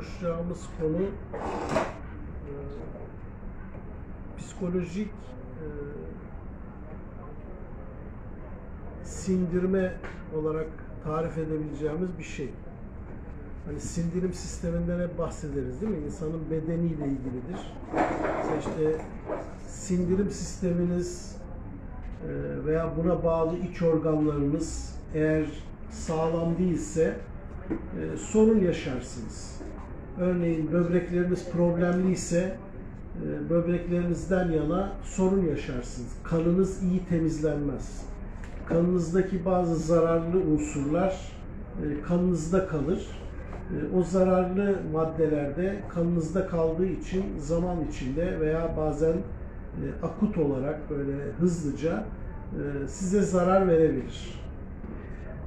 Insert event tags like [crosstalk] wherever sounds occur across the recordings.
konuşacağımız konu e, psikolojik e, sindirme olarak tarif edebileceğimiz bir şey. Hani sindirim sisteminden hep bahsederiz değil mi? İnsanın bedeniyle ilgilidir. Mesela işte sindirim sisteminiz e, veya buna bağlı iç organlarınız eğer sağlam değilse e, sorun yaşarsınız. Örneğin böbrekleriniz problemliyse e, böbreklerinizden yana sorun yaşarsınız. Kanınız iyi temizlenmez. Kanınızdaki bazı zararlı unsurlar e, kanınızda kalır. E, o zararlı maddelerde kanınızda kaldığı için zaman içinde veya bazen akut olarak böyle hızlıca size zarar verebilir.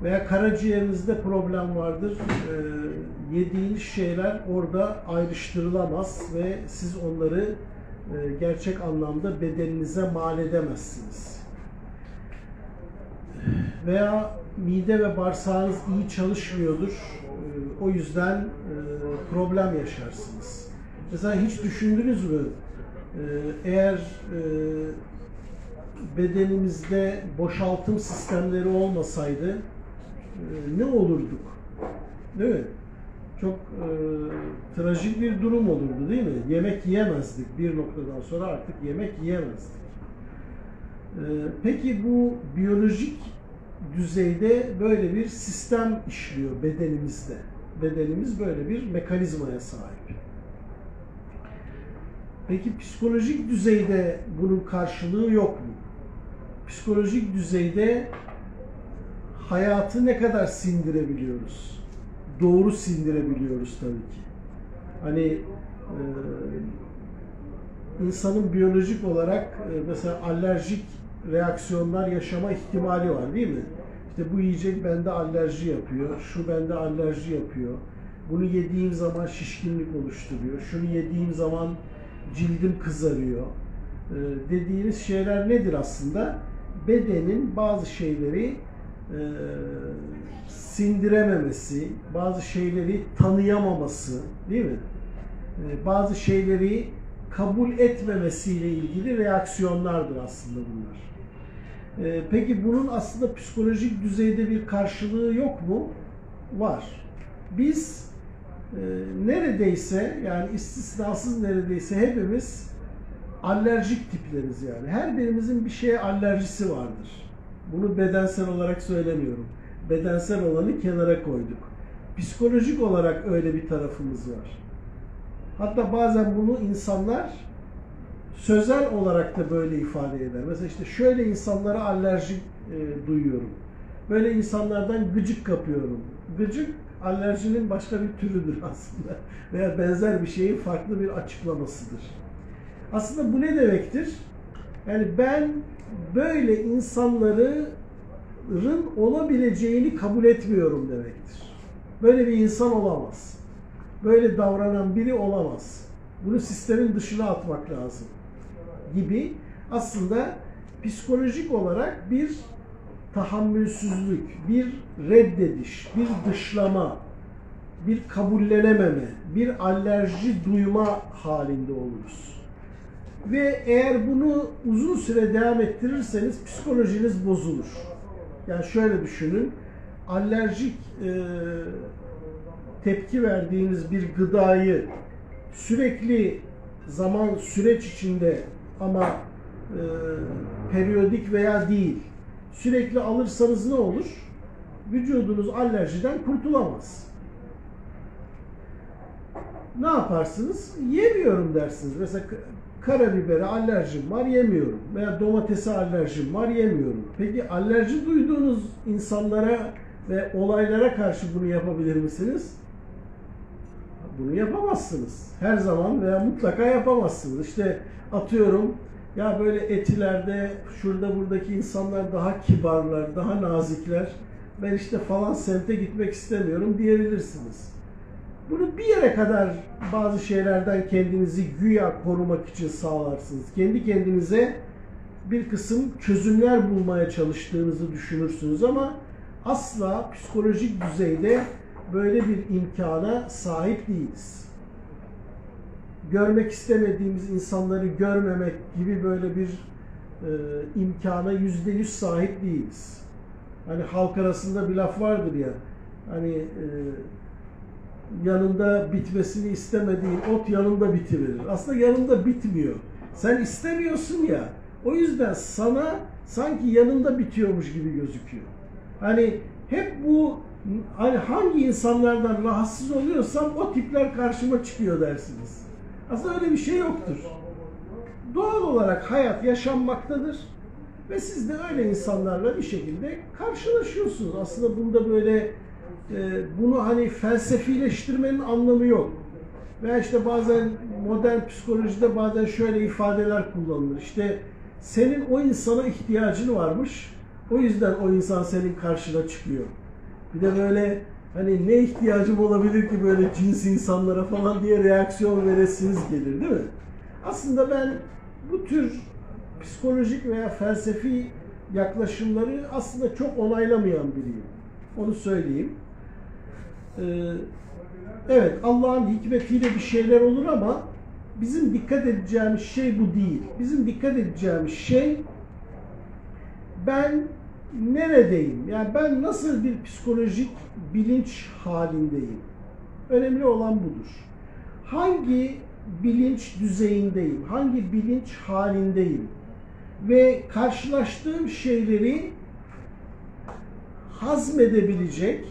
Veya karaciğerinizde problem vardır. E, yediğiniz şeyler orada ayrıştırılamaz ve siz onları e, gerçek anlamda bedeninize mal edemezsiniz. Veya mide ve bağırsağınız iyi çalışmıyordur. E, o yüzden e, problem yaşarsınız. Mesela hiç düşündünüz mü? E, eğer e, bedenimizde boşaltım sistemleri olmasaydı e, ne olurduk? Değil mi? Çok e, trajik bir durum olurdu değil mi? Yemek yiyemezdik. Bir noktadan sonra artık yemek yiyemezdik. E, peki bu biyolojik düzeyde böyle bir sistem işliyor bedenimizde. Bedenimiz böyle bir mekanizmaya sahip. Peki psikolojik düzeyde bunun karşılığı yok mu? Psikolojik düzeyde hayatı ne kadar sindirebiliyoruz? Doğru sindirebiliyoruz tabii ki. Hani e, insanın biyolojik olarak e, mesela alerjik reaksiyonlar yaşama ihtimali var değil mi? İşte bu yiyecek bende alerji yapıyor, şu bende alerji yapıyor. Bunu yediğim zaman şişkinlik oluşturuyor. Şunu yediğim zaman cildim kızarıyor. Ee, dediğimiz şeyler nedir aslında? Bedenin bazı şeyleri e, sindirememesi, bazı şeyleri tanıyamaması, değil mi? Ee, bazı şeyleri kabul etmemesiyle ilgili reaksiyonlardır aslında bunlar. Ee, peki bunun aslında psikolojik düzeyde bir karşılığı yok mu? Var. Biz e, neredeyse yani istisnasız neredeyse hepimiz alerjik tipleriz yani. Her birimizin bir şeye alerjisi vardır. Bunu bedensel olarak söylemiyorum. Bedensel olanı kenara koyduk. Psikolojik olarak öyle bir tarafımız var. Hatta bazen bunu insanlar sözel olarak da böyle ifade eder. Mesela işte şöyle insanlara alerji e, duyuyorum. Böyle insanlardan gıcık kapıyorum. Gıcık alerjinin başka bir türüdür [laughs] aslında. Veya benzer bir şeyin farklı bir açıklamasıdır. Aslında bu ne demektir? Yani ben böyle insanların olabileceğini kabul etmiyorum demektir. Böyle bir insan olamaz. Böyle davranan biri olamaz. Bunu sistemin dışına atmak lazım gibi aslında psikolojik olarak bir tahammülsüzlük, bir reddediş, bir dışlama, bir kabullenememe, bir alerji duyma halinde oluruz. Ve eğer bunu uzun süre devam ettirirseniz psikolojiniz bozulur. Yani şöyle düşünün, alerjik e, tepki verdiğiniz bir gıdayı sürekli zaman süreç içinde ama e, periyodik veya değil sürekli alırsanız ne olur? Vücudunuz alerjiden kurtulamaz. Ne yaparsınız? Yemiyorum dersiniz. Mesela karabibere alerjim var yemiyorum. Veya domatese alerjim var yemiyorum. Peki alerji duyduğunuz insanlara ve olaylara karşı bunu yapabilir misiniz? Bunu yapamazsınız. Her zaman veya mutlaka yapamazsınız. İşte atıyorum ya böyle etilerde şurada buradaki insanlar daha kibarlar, daha nazikler. Ben işte falan semte gitmek istemiyorum diyebilirsiniz. Bunu bir yere kadar bazı şeylerden kendinizi güya korumak için sağlarsınız. Kendi kendinize bir kısım çözümler bulmaya çalıştığınızı düşünürsünüz ama asla psikolojik düzeyde böyle bir imkana sahip değiliz. Görmek istemediğimiz insanları görmemek gibi böyle bir e, imkana yüzde yüz sahip değiliz. Hani halk arasında bir laf vardır ya, hani e, yanında bitmesini istemediğin ot yanında bitiverir. Aslında yanında bitmiyor. Sen istemiyorsun ya, o yüzden sana sanki yanında bitiyormuş gibi gözüküyor. Hani hep bu hani hangi insanlardan rahatsız oluyorsam o tipler karşıma çıkıyor dersiniz. Aslında öyle bir şey yoktur. Doğal olarak hayat yaşanmaktadır ve siz de öyle insanlarla bir şekilde karşılaşıyorsunuz. Aslında bunda böyle bunu hani felsefileştirmenin anlamı yok. Veya işte bazen modern psikolojide bazen şöyle ifadeler kullanılır. İşte senin o insana ihtiyacın varmış. O yüzden o insan senin karşına çıkıyor. Bir de böyle hani ne ihtiyacım olabilir ki böyle cins insanlara falan diye reaksiyon veresiniz gelir değil mi? Aslında ben bu tür psikolojik veya felsefi yaklaşımları aslında çok onaylamayan biriyim. Onu söyleyeyim. Ee, evet Allah'ın hikmetiyle bir şeyler olur ama bizim dikkat edeceğimiz şey bu değil. Bizim dikkat edeceğimiz şey ben neredeyim? Yani ben nasıl bir psikolojik bilinç halindeyim? Önemli olan budur. Hangi bilinç düzeyindeyim? Hangi bilinç halindeyim? Ve karşılaştığım şeyleri hazmedebilecek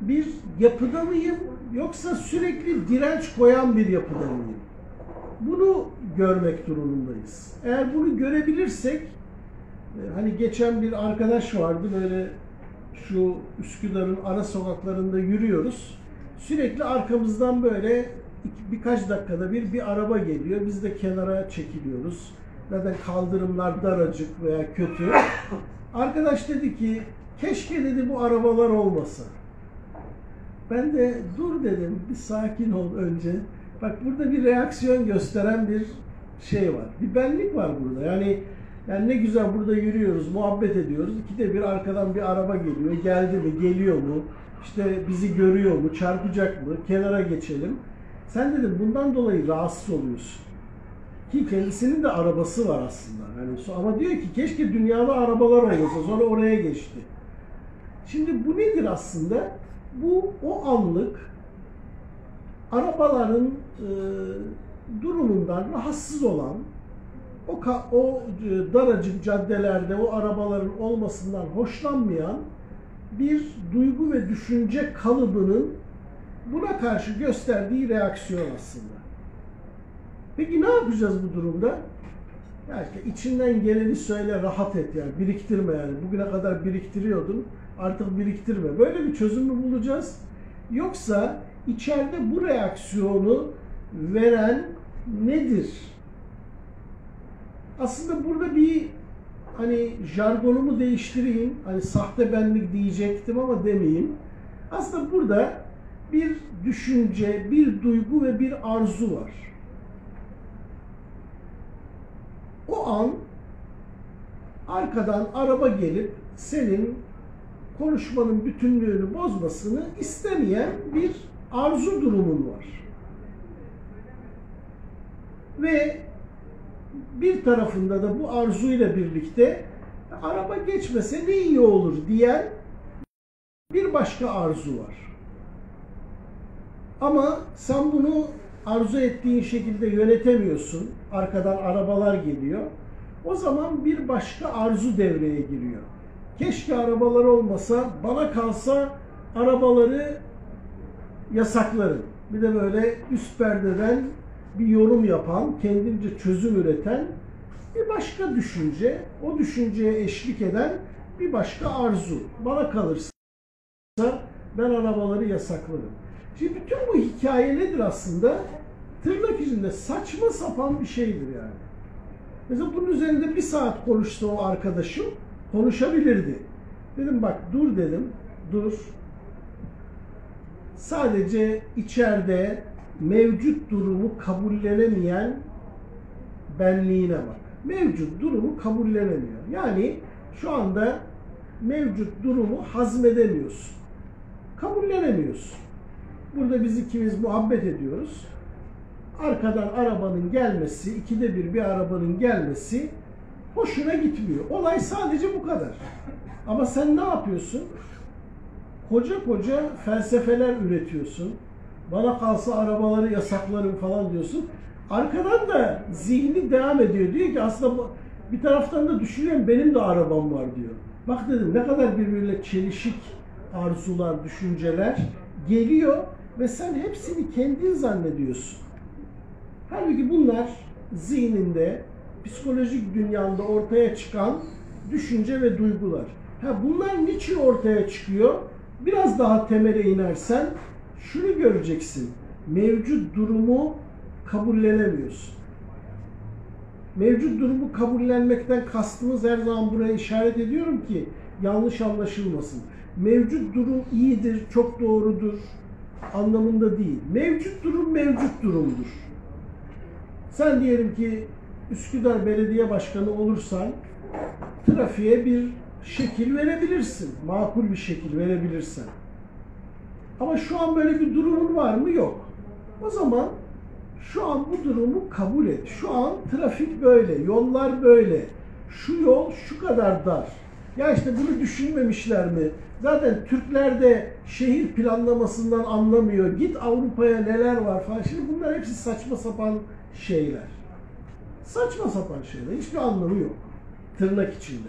bir yapıda mıyım? Yoksa sürekli direnç koyan bir yapıda mıyım? Bunu görmek durumundayız. Eğer bunu görebilirsek e, hani geçen bir arkadaş vardı böyle şu Üsküdar'ın ara sokaklarında yürüyoruz. Sürekli arkamızdan böyle birkaç dakikada bir bir araba geliyor. Biz de kenara çekiliyoruz. Zaten kaldırımlar daracık veya kötü. Arkadaş dedi ki keşke dedi bu arabalar olmasa. Ben de dur dedim bir sakin ol önce. Bak burada bir reaksiyon gösteren bir şey var. Bir benlik var burada. Yani yani ne güzel burada yürüyoruz, muhabbet ediyoruz. İkide bir arkadan bir araba geliyor. Geldi mi, geliyor mu? İşte bizi görüyor mu, çarpacak mı? Kenara geçelim. Sen dedim bundan dolayı rahatsız oluyorsun. Ki kendisinin de arabası var aslında. Yani ama diyor ki keşke dünyada arabalar olmasa. Sonra oraya geçti. Şimdi bu nedir aslında? Bu o anlık arabaların e, durumundan rahatsız olan o, o e, daracık caddelerde o arabaların olmasından hoşlanmayan bir duygu ve düşünce kalıbının buna karşı gösterdiği reaksiyon aslında. Peki ne yapacağız bu durumda? Yani içinden geleni söyle, rahat et yani. Biriktirme yani. Bugüne kadar biriktiriyordun, artık biriktirme. Böyle bir çözüm mü bulacağız? Yoksa içeride bu reaksiyonu veren nedir? Aslında burada bir hani jargonumu değiştireyim. Hani sahte benlik diyecektim ama demeyeyim. Aslında burada bir düşünce, bir duygu ve bir arzu var. O an arkadan araba gelip senin konuşmanın bütünlüğünü bozmasını istemeyen bir arzu durumun var. Ve bir tarafında da bu arzuyla birlikte araba geçmese ne iyi olur diyen bir başka arzu var. Ama sen bunu arzu ettiğin şekilde yönetemiyorsun. Arkadan arabalar geliyor. O zaman bir başka arzu devreye giriyor. Keşke arabalar olmasa, bana kalsa arabaları yasaklarım. Bir de böyle üst perdeden bir yorum yapan, kendince çözüm üreten bir başka düşünce, o düşünceye eşlik eden bir başka arzu. Bana kalırsa ben arabaları yasaklarım. Şimdi bütün bu hikaye nedir aslında? Tırnak içinde saçma sapan bir şeydir yani. Mesela bunun üzerinde bir saat konuşsa o arkadaşım konuşabilirdi. Dedim bak dur dedim, dur. Sadece içeride mevcut durumu kabullenemeyen benliğine bak. Mevcut durumu kabullenemiyor. Yani şu anda mevcut durumu hazmedemiyorsun. kabullenemiyorsun. Burada biz ikimiz muhabbet ediyoruz. Arkadan arabanın gelmesi, ikide bir bir arabanın gelmesi hoşuna gitmiyor. Olay sadece bu kadar. Ama sen ne yapıyorsun? Koca koca felsefeler üretiyorsun. Bana kalsa arabaları yasaklarım falan diyorsun. Arkadan da zihni devam ediyor. Diyor ki aslında bir taraftan da düşünüyorum benim de arabam var diyor. Bak dedim ne kadar birbiriyle çelişik arzular, düşünceler geliyor ve sen hepsini kendin zannediyorsun. Halbuki bunlar zihninde, psikolojik dünyanda ortaya çıkan düşünce ve duygular. Ha bunlar niçin ortaya çıkıyor? Biraz daha temele inersen şunu göreceksin. Mevcut durumu kabullenemiyorsun. Mevcut durumu kabullenmekten kastımız her zaman buraya işaret ediyorum ki yanlış anlaşılmasın. Mevcut durum iyidir, çok doğrudur anlamında değil. Mevcut durum mevcut durumdur. Sen diyelim ki Üsküdar Belediye Başkanı olursan trafiğe bir şekil verebilirsin. Makul bir şekil verebilirsen. Ama şu an böyle bir durumun var mı? Yok. O zaman şu an bu durumu kabul et. Şu an trafik böyle, yollar böyle. Şu yol şu kadar dar. Ya işte bunu düşünmemişler mi? Zaten Türkler de şehir planlamasından anlamıyor. Git Avrupa'ya neler var falan. Şimdi bunlar hepsi saçma sapan şeyler. Saçma sapan şeyler. Hiçbir anlamı yok. Tırnak içinde.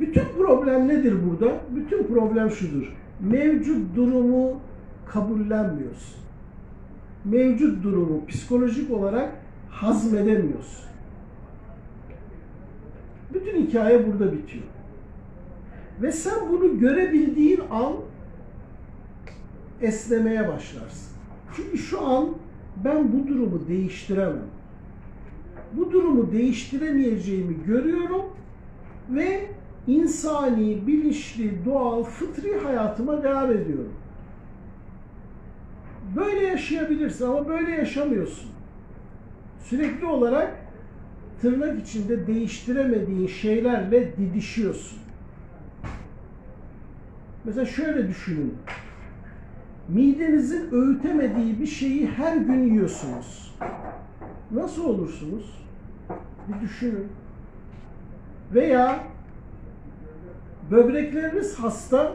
Bütün problem nedir burada? Bütün problem şudur. Mevcut durumu kabullenmiyorsun. Mevcut durumu psikolojik olarak hazmedemiyorsun. Bütün hikaye burada bitiyor. Ve sen bunu görebildiğin an esnemeye başlarsın. Çünkü şu an ben bu durumu değiştiremem. Bu durumu değiştiremeyeceğimi görüyorum ve insani, bilinçli, doğal, fıtri hayatıma devam ediyorum. Böyle yaşayabilirsin ama böyle yaşamıyorsun. Sürekli olarak tırnak içinde değiştiremediğin şeylerle didişiyorsun. Mesela şöyle düşünün. Midenizin öğütemediği bir şeyi her gün yiyorsunuz. Nasıl olursunuz? Bir düşünün. Veya böbrekleriniz hasta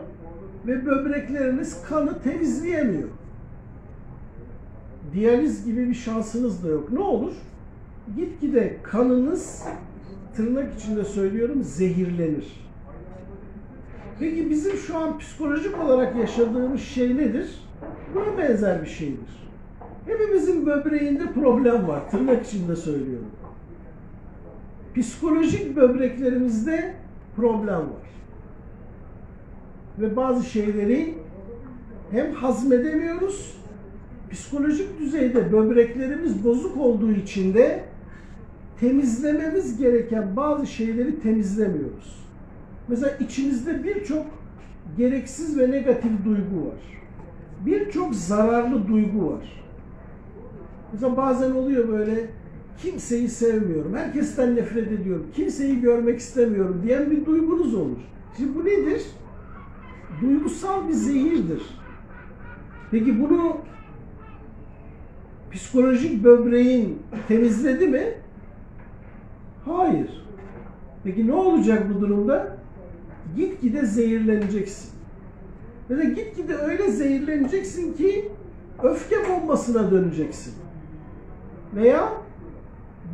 ve böbrekleriniz kanı temizleyemiyor. Diyaliz gibi bir şansınız da yok. Ne olur? Gitgide kanınız tırnak içinde söylüyorum zehirlenir. Peki bizim şu an psikolojik olarak yaşadığımız şey nedir? Buna benzer bir şeydir. Hepimizin böbreğinde problem var. Tırnak içinde söylüyorum. Psikolojik böbreklerimizde problem var. Ve bazı şeyleri hem hazmedemiyoruz, psikolojik düzeyde böbreklerimiz bozuk olduğu için de temizlememiz gereken bazı şeyleri temizlemiyoruz. Mesela içimizde birçok gereksiz ve negatif duygu var. Birçok zararlı duygu var. Mesela bazen oluyor böyle kimseyi sevmiyorum, herkesten nefret ediyorum, kimseyi görmek istemiyorum diyen bir duygunuz olur. Şimdi bu nedir? Duygusal bir zehirdir. Peki bunu psikolojik böbreğin temizledi mi? Hayır. Peki ne olacak bu durumda? Gitgide zehirleneceksin. Ve de gitgide öyle zehirleneceksin ki öfke bombasına döneceksin. Veya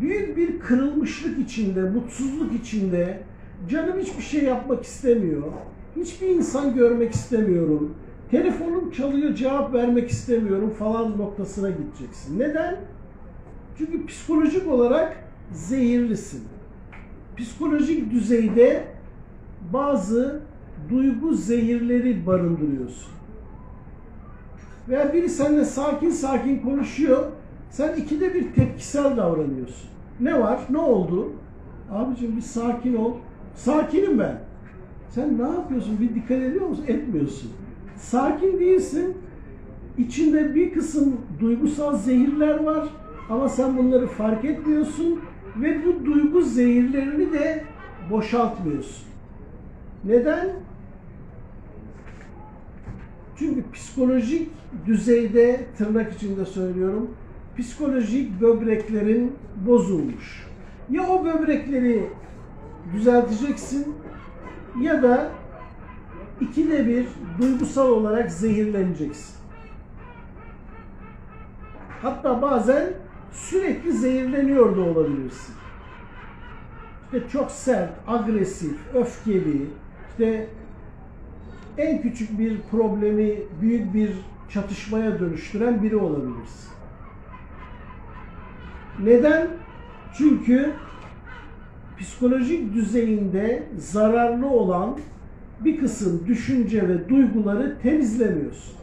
büyük bir kırılmışlık içinde, mutsuzluk içinde canım hiçbir şey yapmak istemiyor. Hiçbir insan görmek istemiyorum. Telefonum çalıyor cevap vermek istemiyorum falan noktasına gideceksin. Neden? Çünkü psikolojik olarak zehirlisin. Psikolojik düzeyde bazı duygu zehirleri barındırıyorsun. Veya biri seninle sakin sakin konuşuyor. Sen ikide bir tepkisel davranıyorsun. Ne var? Ne oldu? Abicim bir sakin ol. Sakinim ben. Sen ne yapıyorsun? Bir dikkat ediyor musun? Etmiyorsun. Sakin değilsin. İçinde bir kısım duygusal zehirler var ama sen bunları fark etmiyorsun ve bu duygu zehirlerini de boşaltmıyorsun. Neden? Çünkü psikolojik düzeyde tırnak içinde söylüyorum. Psikolojik böbreklerin bozulmuş. Ya o böbrekleri düzelteceksin ya da ikide bir duygusal olarak zehirleneceksin. Hatta bazen sürekli zehirleniyor da olabilirsin. İşte çok sert, agresif, öfkeli, işte en küçük bir problemi büyük bir çatışmaya dönüştüren biri olabilirsin. Neden? Çünkü psikolojik düzeyinde zararlı olan bir kısım düşünce ve duyguları temizlemiyorsun.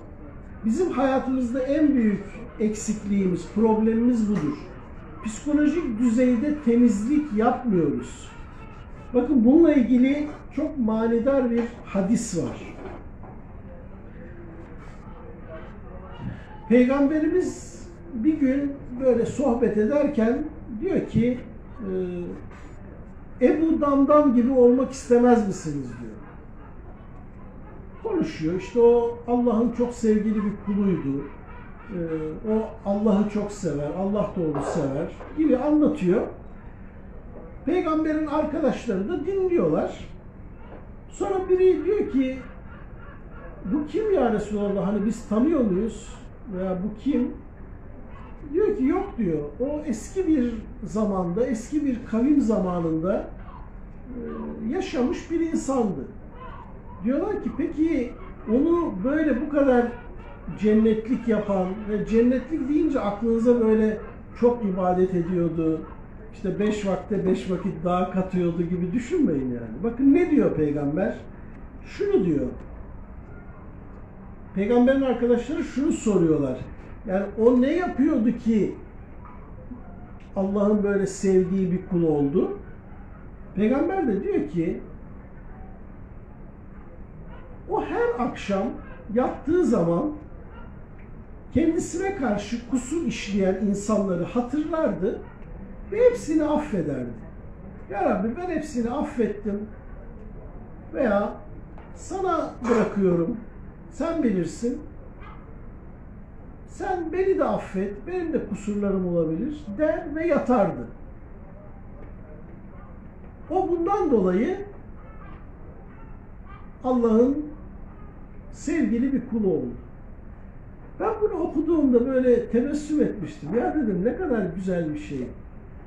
Bizim hayatımızda en büyük eksikliğimiz, problemimiz budur. Psikolojik düzeyde temizlik yapmıyoruz. Bakın bununla ilgili çok manidar bir hadis var. Peygamberimiz bir gün böyle sohbet ederken diyor ki Ebu Damdam gibi olmak istemez misiniz diyor. Konuşuyor. İşte o Allah'ın çok sevgili bir kuluydu. O Allah'ı çok sever, Allah da onu sever gibi anlatıyor. Peygamberin arkadaşları da dinliyorlar. Sonra biri diyor ki bu kim ya Resulallah hani biz tanıyor muyuz? Veya bu kim? Diyor ki yok diyor. O eski bir zamanda, eski bir kavim zamanında yaşamış bir insandı. Diyorlar ki peki onu böyle bu kadar cennetlik yapan ve cennetlik deyince aklınıza böyle çok ibadet ediyordu, işte beş vakte beş vakit daha katıyordu gibi düşünmeyin yani. Bakın ne diyor peygamber? Şunu diyor. Peygamberin arkadaşları şunu soruyorlar. Yani o ne yapıyordu ki Allah'ın böyle sevdiği bir kul oldu? Peygamber de diyor ki o her akşam yattığı zaman kendisine karşı kusur işleyen insanları hatırlardı ve hepsini affederdi. Ya Rabbi ben hepsini affettim veya sana bırakıyorum, sen bilirsin. Sen beni de affet, benim de kusurlarım olabilir der ve yatardı. O bundan dolayı Allah'ın sevgili bir kulu oldu. Ben bunu okuduğumda böyle tebessüm etmiştim. Ya dedim ne kadar güzel bir şey.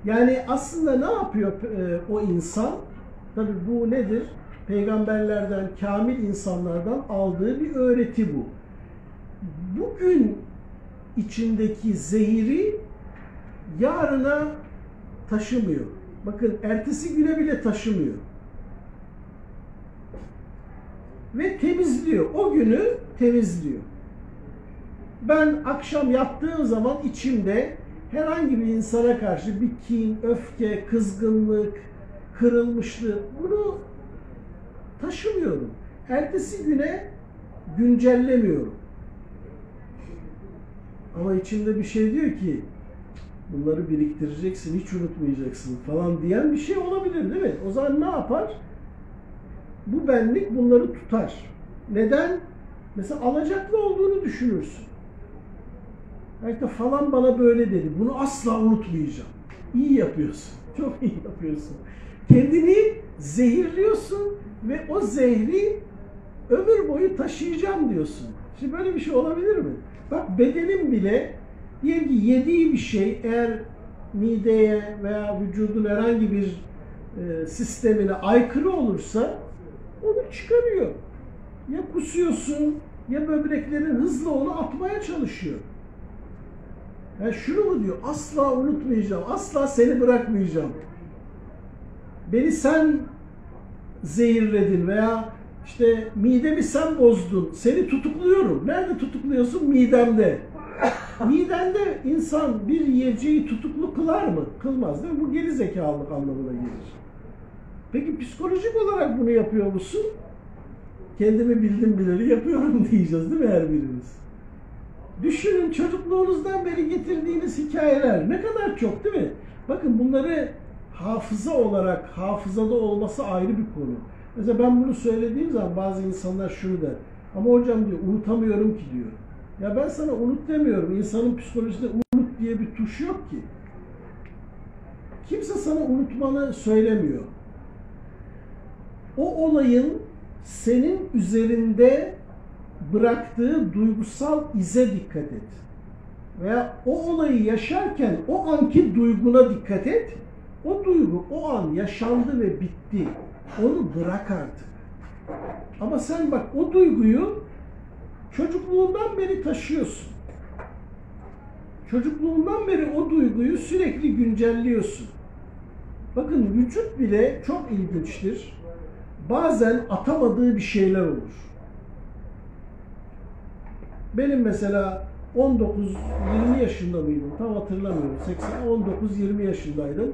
Yani aslında ne yapıyor e, o insan? Tabi bu nedir? Peygamberlerden, kamil insanlardan aldığı bir öğreti bu. Bugün içindeki zehiri yarına taşımıyor. Bakın ertesi güne bile taşımıyor. Ve temizliyor. O günü temizliyor. Ben akşam yattığım zaman içimde herhangi bir insana karşı bir kin, öfke, kızgınlık, kırılmışlık bunu taşımıyorum. Ertesi güne güncellemiyorum. Ama içimde bir şey diyor ki bunları biriktireceksin, hiç unutmayacaksın falan diyen bir şey olabilir değil mi? O zaman ne yapar? Bu benlik bunları tutar. Neden? Mesela alacaklı olduğunu düşünürsün. Belki de falan bana böyle dedi. Bunu asla unutmayacağım. İyi yapıyorsun. [laughs] Çok iyi yapıyorsun. Kendini zehirliyorsun ve o zehri ömür boyu taşıyacağım diyorsun. Şimdi böyle bir şey olabilir mi? Bak bedenin bile diyelim ki yediği bir şey eğer mideye veya vücudun herhangi bir e, sistemine aykırı olursa onu çıkarıyor. Ya kusuyorsun ya böbreklerin hızlı onu atmaya çalışıyor. Yani şunu mu diyor? Asla unutmayacağım. Asla seni bırakmayacağım. Beni sen zehirledin veya işte midemi sen bozdun. Seni tutukluyorum. Nerede tutukluyorsun? Midemde. Midende insan bir yiyeceği tutuklu kılar mı? Kılmaz değil mi? Bu geri zekalılık anlamına gelir. Peki psikolojik olarak bunu yapıyor musun? Kendimi bildim bileli yapıyorum [laughs] diyeceğiz değil mi her birimiz? Düşünün çocukluğunuzdan beri getirdiğiniz hikayeler ne kadar çok değil mi? Bakın bunları hafıza olarak hafızada olması ayrı bir konu. Mesela ben bunu söylediğim zaman bazı insanlar şunu der. Ama hocam diyor unutamıyorum ki diyor. Ya ben sana unut demiyorum. İnsanın psikolojisinde unut diye bir tuş yok ki. Kimse sana unutmanı söylemiyor. O olayın senin üzerinde bıraktığı duygusal ize dikkat et. Veya o olayı yaşarken o anki duyguna dikkat et. O duygu o an yaşandı ve bitti. Onu bırak artık. Ama sen bak o duyguyu çocukluğundan beri taşıyorsun. Çocukluğundan beri o duyguyu sürekli güncelliyorsun. Bakın vücut bile çok ilginçtir. Bazen atamadığı bir şeyler olur. Benim mesela 19-20 yaşında mıydım? Tam hatırlamıyorum. 80 19-20 yaşındaydım.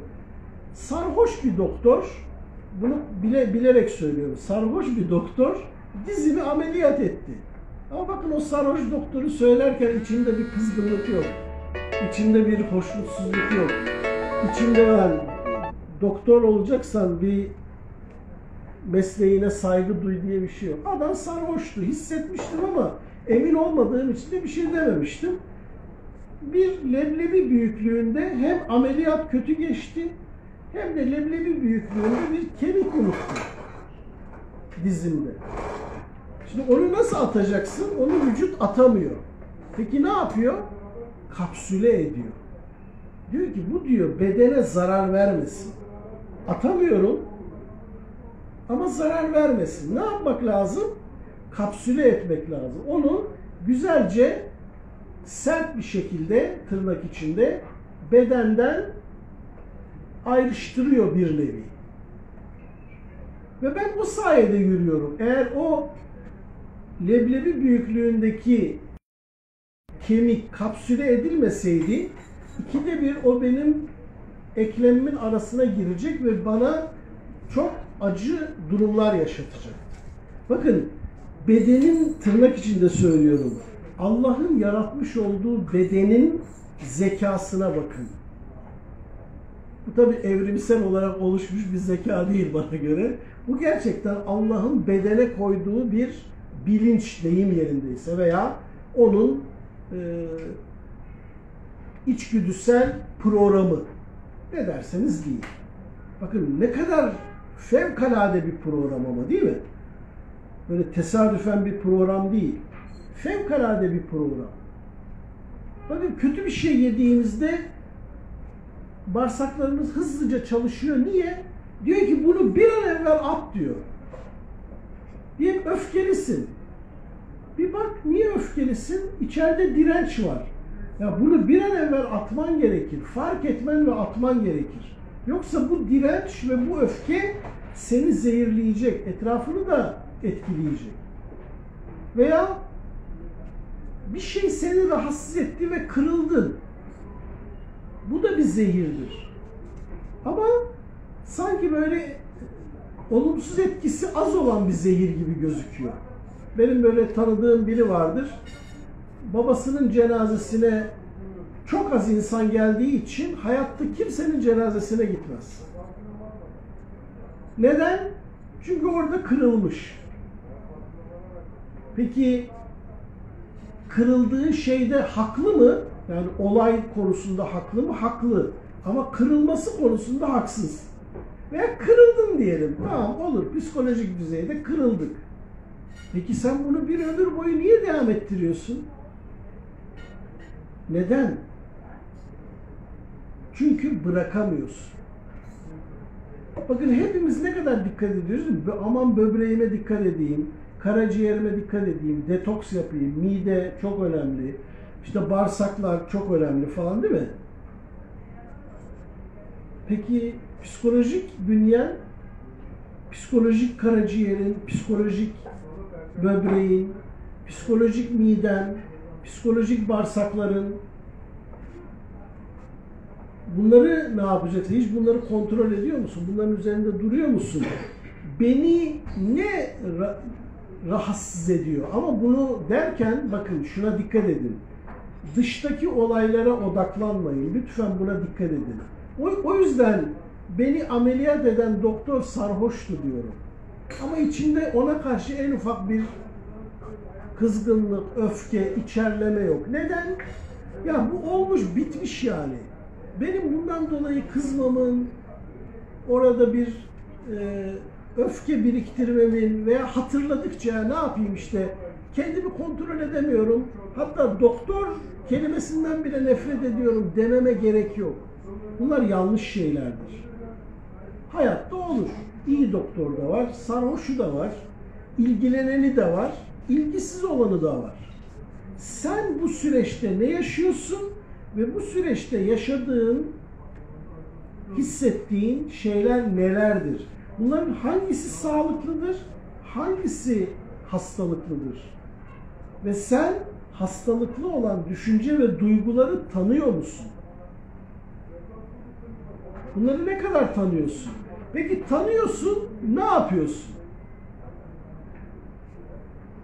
Sarhoş bir doktor, bunu bile bilerek söylüyorum. Sarhoş bir doktor dizimi ameliyat etti. Ama bakın o sarhoş doktoru söylerken içinde bir kızgınlık yok. İçinde bir hoşnutsuzluk yok. İçinde yani doktor olacaksan bir mesleğine saygı duy diye bir şey yok. Adam sarhoştu, hissetmiştim ama emin olmadığım için de bir şey dememiştim. Bir leblebi büyüklüğünde hem ameliyat kötü geçti hem de leblebi büyüklüğünde bir kemik unuttum dizimde. Şimdi onu nasıl atacaksın? Onu vücut atamıyor. Peki ne yapıyor? Kapsüle ediyor. Diyor ki bu diyor bedene zarar vermesin. Atamıyorum ama zarar vermesin. Ne yapmak lazım? Kapsüle etmek lazım. Onu güzelce sert bir şekilde tırnak içinde bedenden ayrıştırıyor bir nevi. Ve ben bu sayede yürüyorum. Eğer o leblebi büyüklüğündeki kemik kapsüle edilmeseydi ikide bir o benim eklemimin arasına girecek ve bana çok acı durumlar yaşatacak. Bakın bedenin tırnak içinde söylüyorum. Allah'ın yaratmış olduğu bedenin zekasına bakın. Bu tabi evrimsel olarak oluşmuş bir zeka değil bana göre. Bu gerçekten Allah'ın bedene koyduğu bir bilinç deyim yerindeyse veya onun e, içgüdüsel programı ne derseniz deyin. Bakın ne kadar fevkalade bir program ama değil mi? Böyle tesadüfen bir program değil. Fevkalade bir program. Bakın kötü bir şey yediğimizde bağırsaklarımız hızlıca çalışıyor. Niye? Diyor ki bunu bir an evvel at diyor. Diyelim öfkelisin. Bir bak niye öfkelisin? İçeride direnç var. Ya bunu bir an evvel atman gerekir. Fark etmen ve atman gerekir. Yoksa bu direnç ve bu öfke seni zehirleyecek, etrafını da etkileyecek. Veya bir şey seni rahatsız etti ve kırıldın. Bu da bir zehirdir. Ama sanki böyle olumsuz etkisi az olan bir zehir gibi gözüküyor. Benim böyle tanıdığım biri vardır. Babasının cenazesine çok az insan geldiği için hayatta kimsenin cenazesine gitmez. Neden? Çünkü orada kırılmış. Peki kırıldığı şeyde haklı mı? Yani olay konusunda haklı mı? Haklı. Ama kırılması konusunda haksız. Veya kırıldın diyelim. Tamam olur. Psikolojik düzeyde kırıldık. Peki sen bunu bir ömür boyu niye devam ettiriyorsun? Neden? Çünkü bırakamıyorsun. Bakın hepimiz ne kadar dikkat ediyoruz. Aman böbreğime dikkat edeyim, karaciğerime dikkat edeyim, detoks yapayım, mide çok önemli, işte bağırsaklar çok önemli falan değil mi? Peki psikolojik bünyen, psikolojik karaciğerin, psikolojik böbreğin, psikolojik miden, psikolojik bağırsakların bunları ne yapacaksın? Hiç bunları kontrol ediyor musun? Bunların üzerinde duruyor musun? Beni ne ra- rahatsız ediyor? Ama bunu derken bakın şuna dikkat edin. Dıştaki olaylara odaklanmayın. Lütfen buna dikkat edin. O, o yüzden beni ameliyat eden doktor sarhoştu diyorum. Ama içinde ona karşı en ufak bir kızgınlık, öfke, içerleme yok. Neden? Ya bu olmuş, bitmiş yani. Benim bundan dolayı kızmamın, orada bir e, öfke biriktirmemin veya hatırladıkça ne yapayım işte kendimi kontrol edemiyorum. Hatta doktor kelimesinden bile nefret ediyorum dememe gerek yok. Bunlar yanlış şeylerdir. Hayatta olur. İyi doktor da var, sarhoşu da var, ilgileneni de var, ilgisiz olanı da var. Sen bu süreçte ne yaşıyorsun ve bu süreçte yaşadığın, hissettiğin şeyler nelerdir? Bunların hangisi sağlıklıdır, hangisi hastalıklıdır? Ve sen hastalıklı olan düşünce ve duyguları tanıyor musun? Bunları ne kadar tanıyorsun? Peki tanıyorsun, ne yapıyorsun?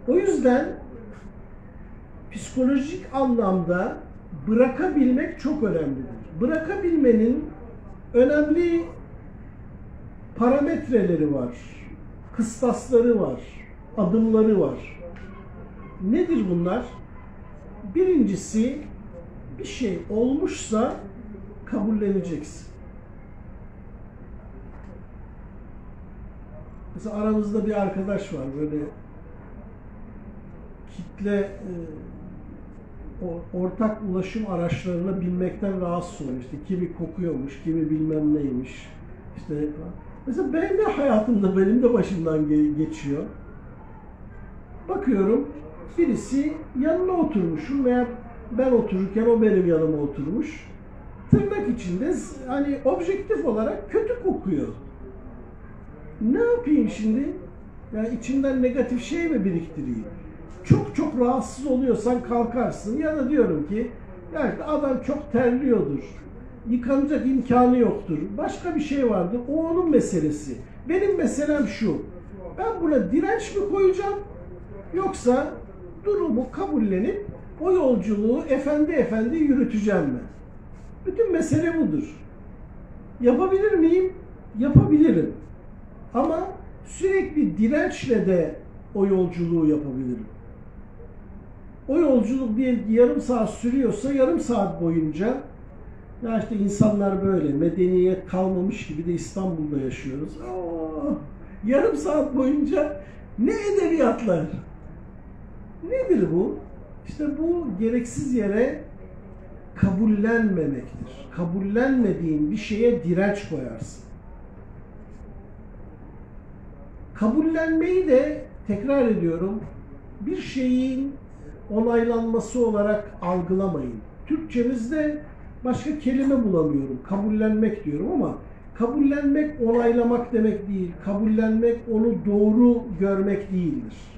O yüzden psikolojik anlamda bırakabilmek çok önemlidir. Bırakabilmenin önemli parametreleri var, kıstasları var, adımları var. Nedir bunlar? Birincisi bir şey olmuşsa kabulleneceksin. Mesela aramızda bir arkadaş var böyle kitle e, ortak ulaşım araçlarına binmekten rahatsız oluyor. İşte kimi kokuyormuş, kimi bilmem neymiş. İşte mesela ben de hayatımda benim de başımdan geçiyor. Bakıyorum birisi yanına oturmuşum veya ben otururken o benim yanıma oturmuş. Tırnak içinde hani objektif olarak kötü kokuyor. Ne yapayım şimdi? Yani içimden negatif şey mi biriktireyim? Çok çok rahatsız oluyorsan kalkarsın ya da diyorum ki ya işte adam çok terliyordur. Yıkanacak imkanı yoktur. Başka bir şey vardır. O onun meselesi. Benim meselem şu. Ben buna direnç mi koyacağım? Yoksa durumu kabullenip o yolculuğu efendi efendi yürüteceğim mi? Bütün mesele budur. Yapabilir miyim? Yapabilirim. Ama sürekli dirençle de o yolculuğu yapabilirim. O yolculuk bir yarım saat sürüyorsa yarım saat boyunca ya işte insanlar böyle medeniyet kalmamış gibi de İstanbul'da yaşıyoruz. Aa, yarım saat boyunca ne edebiyatlar? Nedir bu? İşte bu gereksiz yere kabullenmemektir. Kabullenmediğin bir şeye direnç koyarsın. Kabullenmeyi de tekrar ediyorum bir şeyin onaylanması olarak algılamayın. Türkçemizde başka kelime bulamıyorum. Kabullenmek diyorum ama kabullenmek onaylamak demek değil. Kabullenmek onu doğru görmek değildir.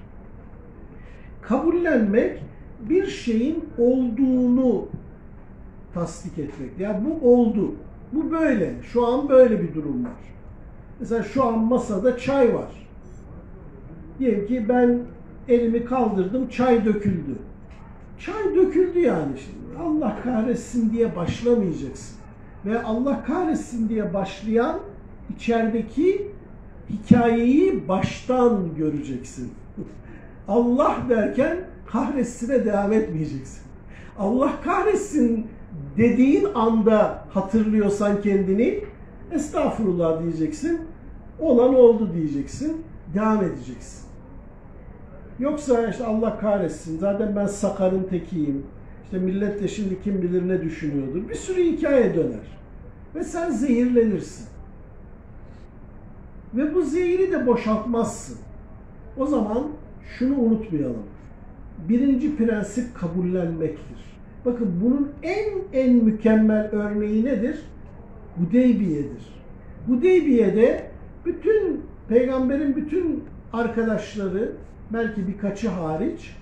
Kabullenmek bir şeyin olduğunu tasdik etmek. Ya yani bu oldu. Bu böyle. Şu an böyle bir durum var. Mesela şu an masada çay var. Diyelim ki ben elimi kaldırdım, çay döküldü. Çay döküldü yani şimdi. Allah kahretsin diye başlamayacaksın. Ve Allah kahretsin diye başlayan içerideki hikayeyi baştan göreceksin. [laughs] Allah derken kahretsine devam etmeyeceksin. Allah kahretsin dediğin anda hatırlıyorsan kendini estağfurullah diyeceksin. Olan oldu diyeceksin. Devam edeceksin. Yoksa işte Allah kahretsin zaten ben sakarın tekiyim. İşte millet de şimdi kim bilir ne düşünüyordur. Bir sürü hikaye döner. Ve sen zehirlenirsin. Ve bu zehri de boşaltmazsın. O zaman şunu unutmayalım. Birinci prensip kabullenmektir. Bakın bunun en en mükemmel örneği nedir? Hudeybiye'dir. Hudeybiye'de bütün peygamberin bütün arkadaşları belki birkaçı hariç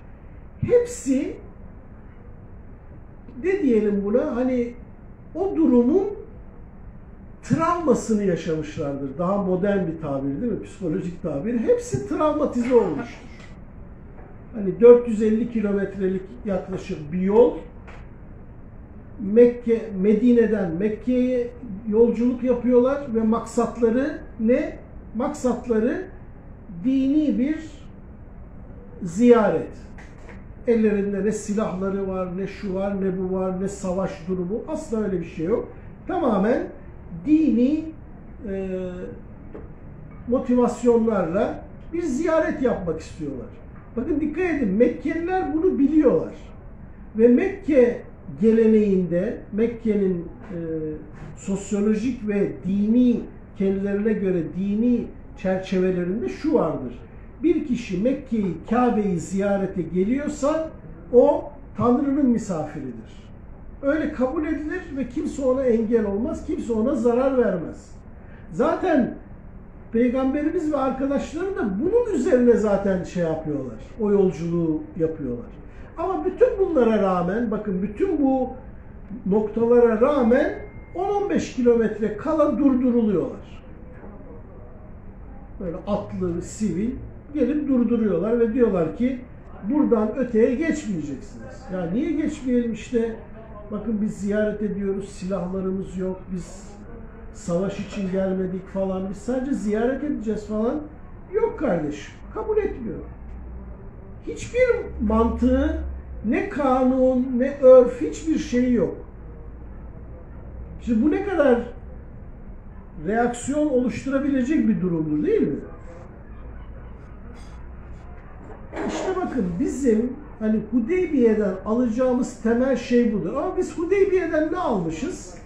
hepsi ne diyelim buna hani o durumun travmasını yaşamışlardır. Daha modern bir tabir değil mi? Psikolojik tabir. Hepsi travmatize olmuştur. Hani 450 kilometrelik yaklaşık bir yol Mekke, Medine'den Mekke'ye yolculuk yapıyorlar ve maksatları ne? Maksatları dini bir ziyaret. Ellerinde ne silahları var, ne şu var, ne bu var, ne savaş durumu. Asla öyle bir şey yok. Tamamen dini e, motivasyonlarla bir ziyaret yapmak istiyorlar. Bakın dikkat edin Mekkeliler bunu biliyorlar. Ve Mekke geleneğinde Mekke'nin e, sosyolojik ve dini kendilerine göre dini çerçevelerinde şu vardır. Bir kişi Mekke'yi, Kabe'yi ziyarete geliyorsa o Tanrı'nın misafiridir. Öyle kabul edilir ve kimse ona engel olmaz, kimse ona zarar vermez. Zaten Peygamberimiz ve arkadaşları da bunun üzerine zaten şey yapıyorlar. O yolculuğu yapıyorlar. Ama bütün bunlara rağmen, bakın bütün bu noktalara rağmen 10-15 kilometre kala durduruluyorlar. Böyle atlı, sivil gelip durduruyorlar ve diyorlar ki buradan öteye geçmeyeceksiniz. Ya niye geçmeyelim işte bakın biz ziyaret ediyoruz, silahlarımız yok, biz savaş için gelmedik falan, biz sadece ziyaret edeceğiz falan. Yok kardeşim, kabul etmiyor. Hiçbir mantığı, ne kanun, ne örf, hiçbir şeyi yok. Şimdi bu ne kadar reaksiyon oluşturabilecek bir durumdur değil mi? İşte bakın bizim hani Hudeybiye'den alacağımız temel şey budur. Ama biz Hudeybiye'den ne almışız?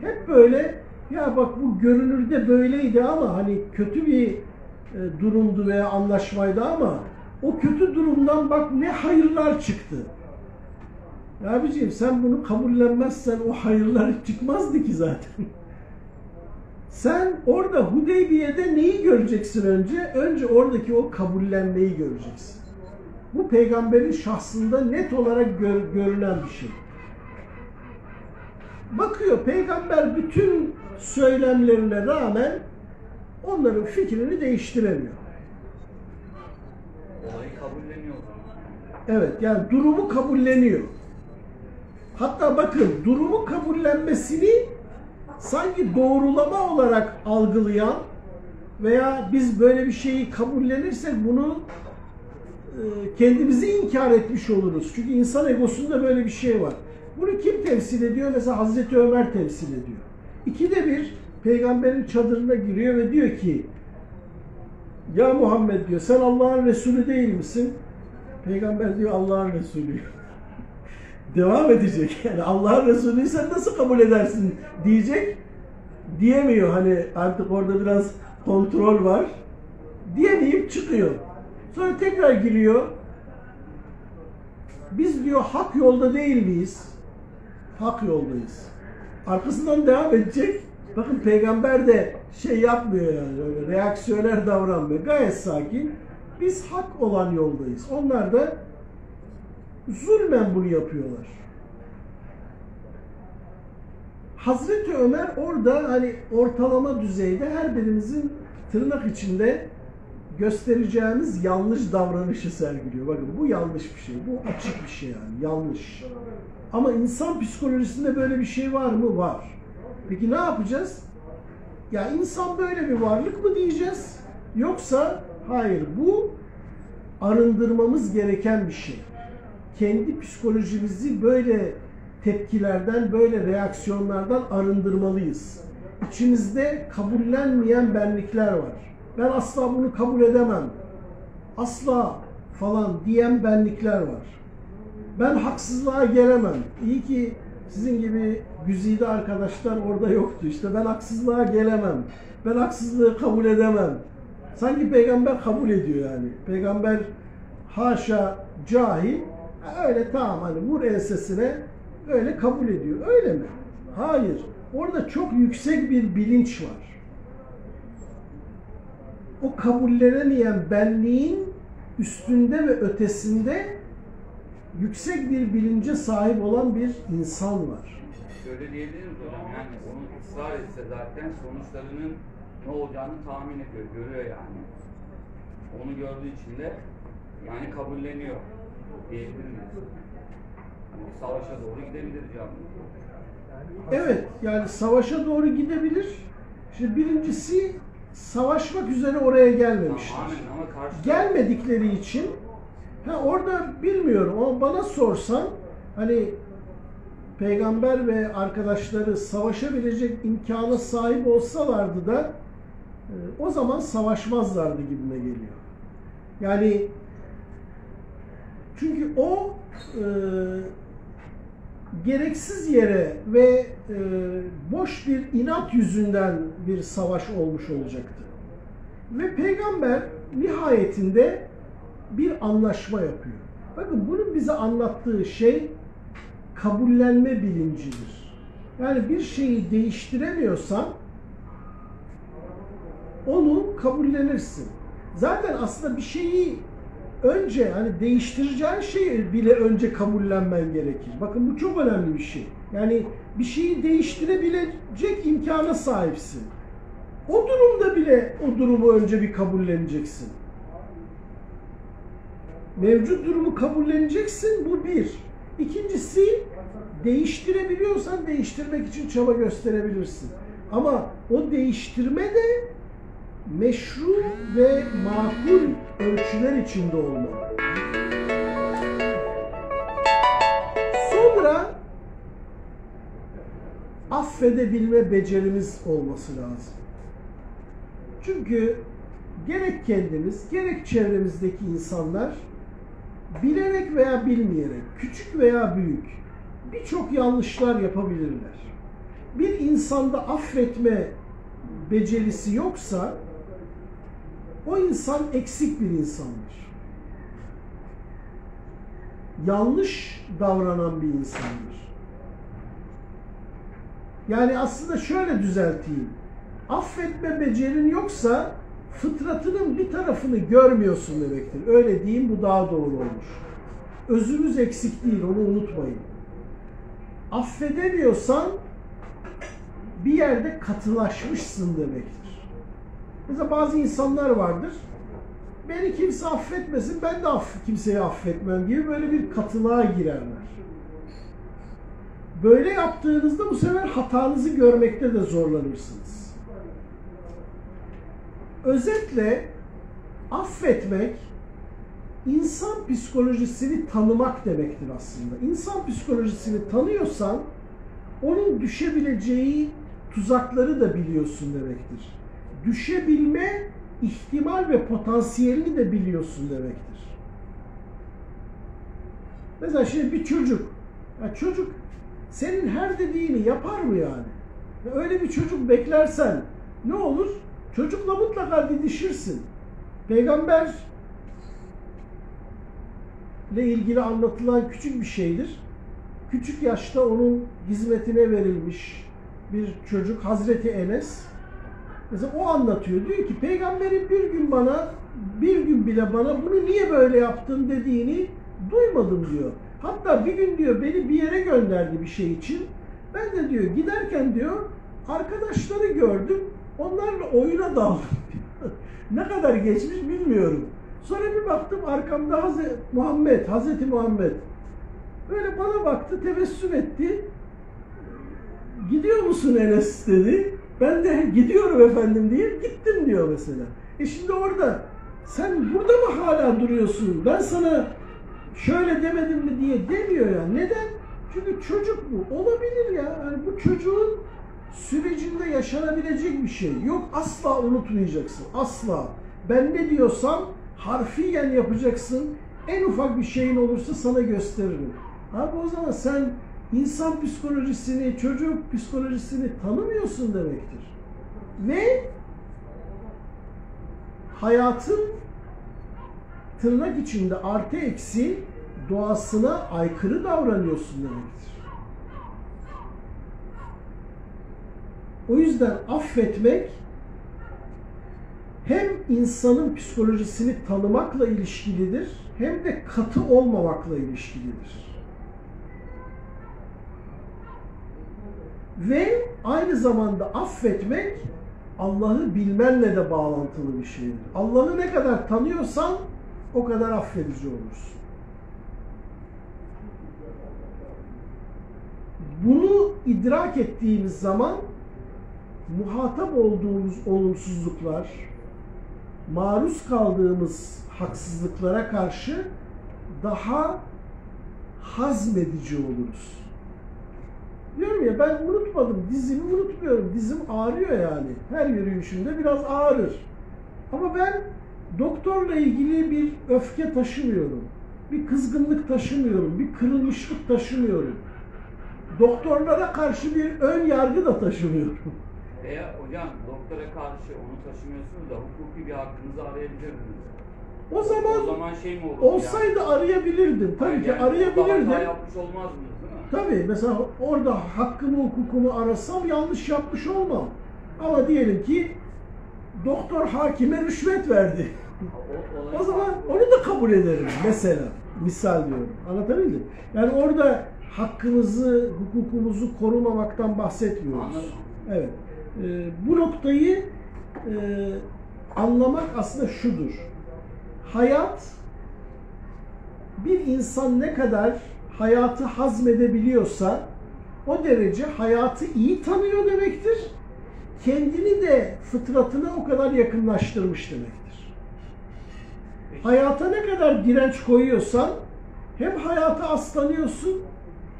Hep böyle ya bak bu görünürde böyleydi ama hani kötü bir e, durumdu veya anlaşmaydı ama o kötü durumdan bak ne hayırlar çıktı. Ya abiciğim sen bunu kabullenmezsen o hayırlar çıkmazdı ki zaten. Sen orada Hudeybiye'de neyi göreceksin önce? Önce oradaki o kabullenmeyi göreceksin. Bu peygamberin şahsında net olarak gör, görülen bir şey. Bakıyor peygamber bütün söylemlerine rağmen onların fikrini değiştiremiyor. Olayı kabulleniyor. Evet yani durumu kabulleniyor. Hatta bakın durumu kabullenmesini sanki doğrulama olarak algılayan veya biz böyle bir şeyi kabullenirsek bunu e, kendimizi inkar etmiş oluruz. Çünkü insan egosunda böyle bir şey var. Bunu kim temsil ediyor? Mesela Hazreti Ömer temsil ediyor. İkide bir peygamberin çadırına giriyor ve diyor ki ya Muhammed diyor sen Allah'ın Resulü değil misin? Peygamber diyor Allah'ın Resulü. [laughs] Devam edecek. [laughs] Yani Allah'ın Resulüysen nasıl kabul edersin diyecek. Diyemiyor hani artık orada biraz kontrol var. Diyemeyip çıkıyor. Sonra tekrar giriyor. Biz diyor hak yolda değil miyiz? Hak yoldayız. Arkasından devam edecek. Bakın peygamber de şey yapmıyor yani öyle reaksiyoner davranmıyor. Gayet sakin. Biz hak olan yoldayız. Onlar da zulmen bunu yapıyorlar. Hazreti Ömer orada hani ortalama düzeyde her birimizin tırnak içinde göstereceğimiz yanlış davranışı sergiliyor. Bakın bu yanlış bir şey. Bu açık bir şey yani. Yanlış. Ama insan psikolojisinde böyle bir şey var mı? Var. Peki ne yapacağız? Ya insan böyle bir varlık mı diyeceğiz? Yoksa hayır bu arındırmamız gereken bir şey. Kendi psikolojimizi böyle tepkilerden, böyle reaksiyonlardan arındırmalıyız. İçimizde kabullenmeyen benlikler var. Ben asla bunu kabul edemem. Asla falan diyen benlikler var. Ben haksızlığa gelemem. İyi ki sizin gibi güzide arkadaşlar orada yoktu. İşte ben haksızlığa gelemem. Ben haksızlığı kabul edemem. Sanki peygamber kabul ediyor yani. Peygamber haşa cahil öyle tamam hani vur ensesine öyle kabul ediyor. Öyle mi? Hayır. Orada çok yüksek bir bilinç var. O kabullenemeyen benliğin üstünde ve ötesinde yüksek bir bilince sahip olan bir insan var. Şöyle diyebiliriz hocam yani onu ısrar etse zaten sonuçlarının ne olacağını tahmin ediyor, görüyor yani. Onu gördüğü için de yani kabulleniyor diyebiliriz. Yani savaşa doğru gidebilir canım. Evet, yani savaşa doğru gidebilir. Şimdi birincisi savaşmak üzere oraya gelmemişler. Gelmedikleri için Ha orada bilmiyorum ama bana sorsan hani peygamber ve arkadaşları savaşabilecek imkana sahip olsalardı da e, o zaman savaşmazlardı gibime geliyor. Yani çünkü o e, gereksiz yere ve e, boş bir inat yüzünden bir savaş olmuş olacaktı. Ve peygamber nihayetinde bir anlaşma yapıyor. Bakın bunun bize anlattığı şey kabullenme bilincidir. Yani bir şeyi değiştiremiyorsan onu kabullenirsin. Zaten aslında bir şeyi önce hani değiştireceğin şeyi bile önce kabullenmen gerekir. Bakın bu çok önemli bir şey. Yani bir şeyi değiştirebilecek imkana sahipsin. O durumda bile o durumu önce bir kabulleneceksin. Mevcut durumu kabulleneceksin bu bir. İkincisi değiştirebiliyorsan değiştirmek için çaba gösterebilirsin. Ama o değiştirme de meşru ve makul ölçüler içinde olmalı. Sonra affedebilme becerimiz olması lazım. Çünkü gerek kendimiz, gerek çevremizdeki insanlar bilerek veya bilmeyerek, küçük veya büyük birçok yanlışlar yapabilirler. Bir insanda affetme becerisi yoksa o insan eksik bir insandır. Yanlış davranan bir insandır. Yani aslında şöyle düzelteyim. Affetme becerin yoksa fıtratının bir tarafını görmüyorsun demektir. Öyle diyeyim bu daha doğru olmuş. Özümüz eksik değil onu unutmayın. Affedemiyorsan bir yerde katılaşmışsın demektir. Mesela bazı insanlar vardır. Beni kimse affetmesin, ben de aff kimseyi affetmem gibi böyle bir katılığa girerler. Böyle yaptığınızda bu sefer hatanızı görmekte de zorlanırsınız. Özetle affetmek insan psikolojisini tanımak demektir aslında. İnsan psikolojisini tanıyorsan onun düşebileceği tuzakları da biliyorsun demektir. Düşebilme ihtimal ve potansiyelini de biliyorsun demektir. Mesela şimdi bir çocuk, ya çocuk senin her dediğini yapar mı yani? Ya öyle bir çocuk beklersen ne olur? Çocukla mutlaka didişirsin. Peygamber ile ilgili anlatılan küçük bir şeydir. Küçük yaşta onun hizmetine verilmiş bir çocuk Hazreti Enes. Mesela o anlatıyor. Diyor ki peygamberin bir gün bana bir gün bile bana bunu niye böyle yaptın dediğini duymadım diyor. Hatta bir gün diyor beni bir yere gönderdi bir şey için. Ben de diyor giderken diyor arkadaşları gördüm. Onlarla oyuna daldım [laughs] ne kadar geçmiş bilmiyorum. Sonra bir baktım arkamda Hazreti Muhammed, Hazreti Muhammed. Böyle bana baktı, tebessüm etti. Gidiyor musun Enes dedi. Ben de gidiyorum efendim diye gittim diyor mesela. E şimdi orada sen burada mı hala duruyorsun? Ben sana şöyle demedim mi diye demiyor ya. Neden? Çünkü çocuk bu. Olabilir ya. Yani bu çocuğun sürecinde yaşanabilecek bir şey. Yok asla unutmayacaksın. Asla. Ben ne diyorsam harfiyen yapacaksın. En ufak bir şeyin olursa sana gösteririm. Abi o zaman sen insan psikolojisini, çocuk psikolojisini tanımıyorsun demektir. Ve hayatın tırnak içinde artı eksi doğasına aykırı davranıyorsun demektir. O yüzden affetmek hem insanın psikolojisini tanımakla ilişkilidir hem de katı olmamakla ilişkilidir. Ve aynı zamanda affetmek Allah'ı bilmenle de bağlantılı bir şeydir. Allah'ı ne kadar tanıyorsan o kadar affedici olursun. Bunu idrak ettiğimiz zaman muhatap olduğumuz olumsuzluklar, maruz kaldığımız haksızlıklara karşı daha hazmedici oluruz. Diyorum ya ben unutmadım, dizimi unutmuyorum. Dizim ağrıyor yani. Her yürüyüşümde biraz ağrır. Ama ben doktorla ilgili bir öfke taşımıyorum. Bir kızgınlık taşımıyorum. Bir kırılmışlık taşımıyorum. Doktorlara karşı bir ön yargı da taşımıyorum. Veya hocam doktora karşı onu taşımıyorsunuz da hukuki bir hakkınızı arayabilirdiniz. O zaman, O zaman şey mi olur? olsaydı arayabilirdim. Tabii ki arayabilirdim. Hata yapmış olmazdınız değil mi? Tabii mesela orada hakkımı hukukumu arasam yanlış yapmış olmam. Ama diyelim ki doktor hakime rüşvet verdi. O, O zaman onu da kabul ederim mesela. Misal diyorum. Anlatabildim? Yani orada hakkımızı, hukukumuzu korumamaktan bahsetmiyoruz. Anladım. Evet. Ee, bu noktayı e, anlamak aslında şudur. Hayat bir insan ne kadar hayatı hazmedebiliyorsa o derece hayatı iyi tanıyor demektir. Kendini de fıtratına o kadar yakınlaştırmış demektir. Hayata ne kadar direnç koyuyorsan hem hayata aslanıyorsun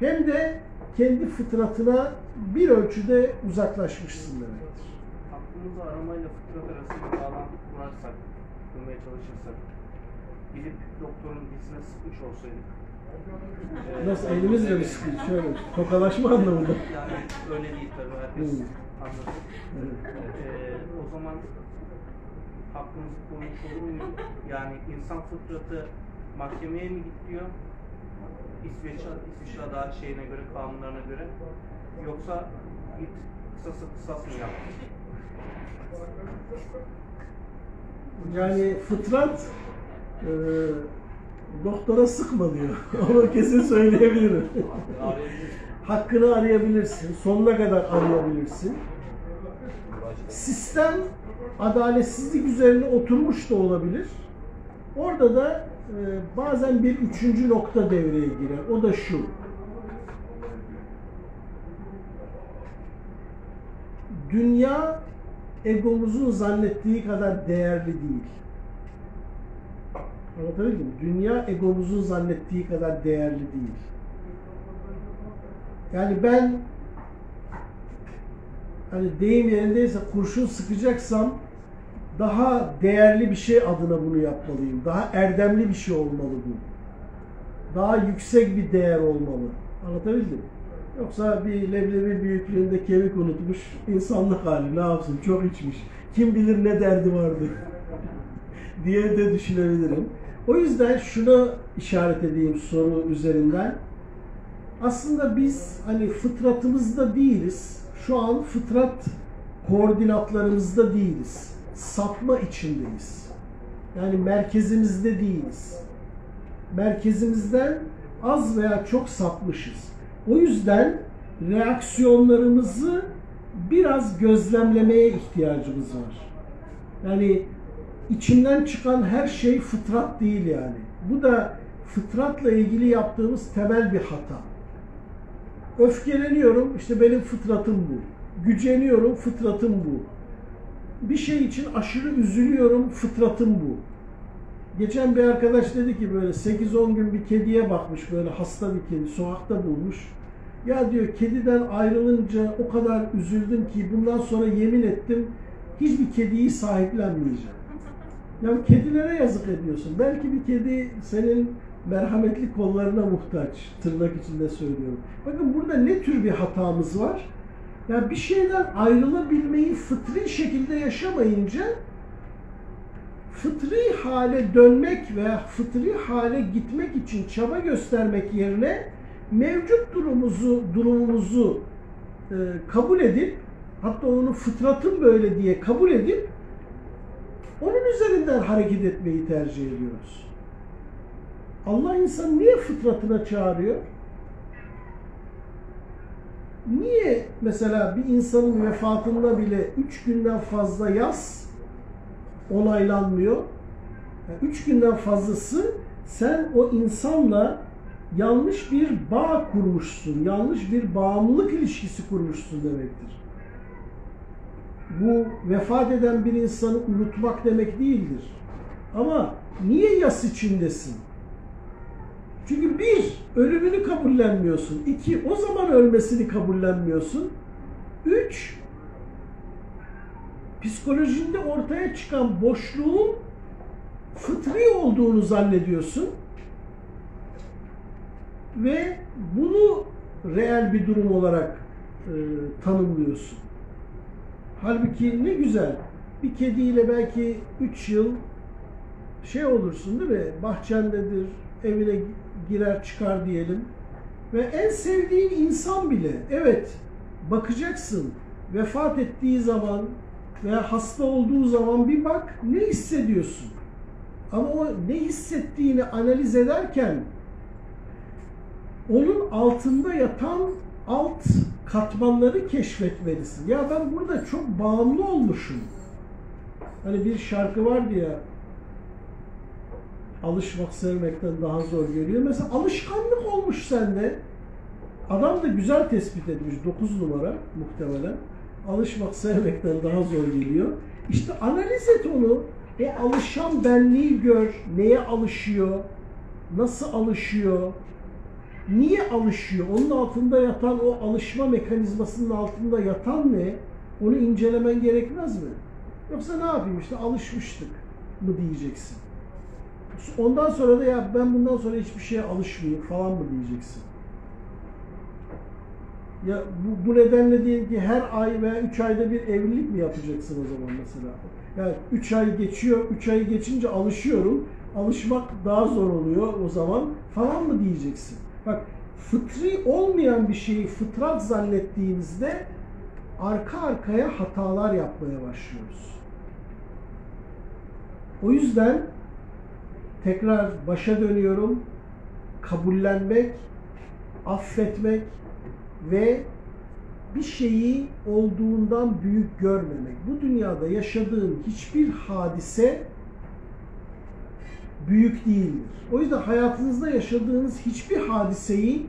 hem de kendi fıtratına bir ölçüde uzaklaşmışsın demektir. Aklımızı aramayla fıtrat arasında bağlantı kurarsak, kurmaya çalışırsak, gidip doktorun dizine sıkmış olsaydık. Nasıl elimizle mi sıkıyor? Şöyle tokalaşma anlamında. Yani öyle değil tabii herkes Hmm. anladı. Evet. Eee, o zaman hakkımızı korumuş olur muyuz? Yani insan fıtratı mahkemeye mi git diyor? İsveç, İsviçre adalet şeyine göre, kanunlarına göre. Yoksa git kısası kısas mı yap? Yani fıtrat e, doktora sıkma diyor. [laughs] Onu kesin söyleyebilirim. [laughs] Hakkını arayabilirsin. Sonuna kadar arayabilirsin. Sistem adaletsizlik üzerine oturmuş da olabilir. Orada da e, bazen bir üçüncü nokta devreye girer. O da şu. Dünya egomuzun zannettiği kadar değerli değil. Anlatabildim mi? Dünya egomuzun zannettiği kadar değerli değil. Yani ben hani deyim yerindeyse kurşun sıkacaksam daha değerli bir şey adına bunu yapmalıyım. Daha erdemli bir şey olmalı bu. Daha yüksek bir değer olmalı. Anlatabildim mi? Yoksa bir leblebi büyüklüğünde kemik unutmuş insanlık hali ne yapsın çok içmiş. Kim bilir ne derdi vardı [laughs] diye de düşünebilirim. O yüzden şunu işaret edeyim soru üzerinden. Aslında biz hani fıtratımızda değiliz. Şu an fıtrat koordinatlarımızda değiliz. Sapma içindeyiz. Yani merkezimizde değiliz. Merkezimizden az veya çok sapmışız. O yüzden reaksiyonlarımızı biraz gözlemlemeye ihtiyacımız var. Yani içinden çıkan her şey fıtrat değil yani. Bu da fıtratla ilgili yaptığımız temel bir hata. Öfkeleniyorum, işte benim fıtratım bu. Güceniyorum, fıtratım bu. Bir şey için aşırı üzülüyorum, fıtratım bu. Geçen bir arkadaş dedi ki böyle 8-10 gün bir kediye bakmış böyle hasta bir kedi sokakta bulmuş. Ya diyor kediden ayrılınca o kadar üzüldüm ki bundan sonra yemin ettim hiçbir kediyi sahiplenmeyeceğim. Ya kedilere yazık ediyorsun. Belki bir kedi senin merhametli kollarına muhtaç. Tırnak içinde söylüyorum. Bakın burada ne tür bir hatamız var? Ya bir şeyden ayrılabilmeyi fıtri şekilde yaşamayınca fıtri hale dönmek veya fıtri hale gitmek için çaba göstermek yerine mevcut durumumuzu durumumuzu e, kabul edip hatta onu fıtratın böyle diye kabul edip onun üzerinden hareket etmeyi tercih ediyoruz. Allah insan niye fıtratına çağırıyor? Niye mesela bir insanın vefatında bile üç günden fazla yaz onaylanmıyor? Yani üç günden fazlası sen o insanla yanlış bir bağ kurmuşsun, yanlış bir bağımlılık ilişkisi kurmuşsun demektir. Bu vefat eden bir insanı unutmak demek değildir. Ama niye yas içindesin? Çünkü bir, ölümünü kabullenmiyorsun. İki, o zaman ölmesini kabullenmiyorsun. Üç, psikolojinde ortaya çıkan boşluğun fıtri olduğunu zannediyorsun. Ve bunu reel bir durum olarak e, tanımlıyorsun. Halbuki ne güzel. Bir kediyle belki 3 yıl şey olursun değil mi? Bahçendedir, evine girer çıkar diyelim. Ve en sevdiğin insan bile, evet bakacaksın vefat ettiği zaman veya hasta olduğu zaman bir bak ne hissediyorsun. Ama o ne hissettiğini analiz ederken onun altında yatan alt katmanları keşfetmelisin. Ya ben burada çok bağımlı olmuşum. Hani bir şarkı vardı ya alışmak sevmekten daha zor geliyor. Mesela alışkanlık olmuş sende. Adam da güzel tespit etmiş 9 numara muhtemelen. Alışmak sevmekten daha zor geliyor. İşte analiz et onu. O alışan benliği gör. Neye alışıyor? Nasıl alışıyor? Niye alışıyor? Onun altında yatan o alışma mekanizmasının altında yatan ne? Onu incelemen gerekmez mi? Yoksa ne yapayım işte alışmıştık mı diyeceksin. Ondan sonra da ya ben bundan sonra hiçbir şeye alışmayayım falan mı diyeceksin. Ya bu, bu nedenle diyelim ki her ay veya 3 ayda bir evlilik mi yapacaksın o zaman mesela? Yani 3 ay geçiyor, 3 ay geçince alışıyorum. Alışmak daha zor oluyor o zaman falan mı diyeceksin? Bak fıtri olmayan bir şeyi fıtrat zannettiğimizde arka arkaya hatalar yapmaya başlıyoruz. O yüzden tekrar başa dönüyorum. Kabullenmek, affetmek ve bir şeyi olduğundan büyük görmemek. Bu dünyada yaşadığın hiçbir hadise büyük değildir. O yüzden hayatınızda yaşadığınız hiçbir hadiseyi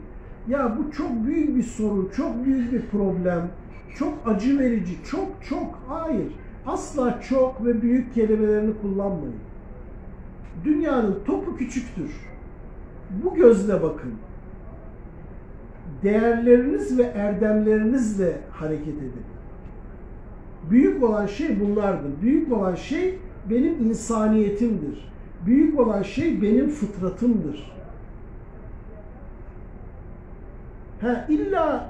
ya bu çok büyük bir sorun, çok büyük bir problem, çok acı verici, çok çok hayır. Asla çok ve büyük kelimelerini kullanmayın. Dünyanın topu küçüktür. Bu gözle bakın. Değerleriniz ve erdemlerinizle hareket edin. Büyük olan şey bunlardır. Büyük olan şey benim insaniyetimdir. Büyük olan şey benim fıtratımdır. Ha illa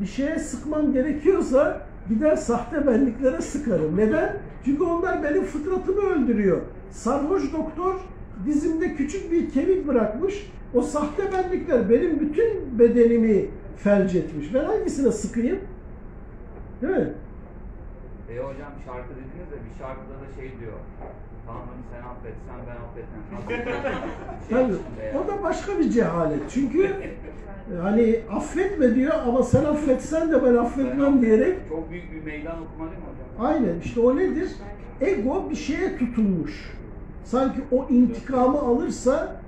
bir şeye sıkmam gerekiyorsa gider sahte benliklere sıkarım. Neden? Çünkü onlar benim fıtratımı öldürüyor. Sarhoş doktor dizimde küçük bir kemik bırakmış. O sahte benlikler benim bütün bedenimi felç etmiş. Ben hangisine sıkayım? Değil mi? E hocam şarkı dediniz de bir şarkıda da şey diyor. Tanrım sen affetsen ben affetmem. [laughs] Şey Tabii. ya. O da başka bir cehalet. Çünkü [laughs] hani affetme diyor ama sen affetsen de ben affetmem diyerek Çok büyük bir meydan okuma değil mi hocam? Aynen işte o nedir? Ego bir şeye tutunmuş. Sanki o intikamı alırsa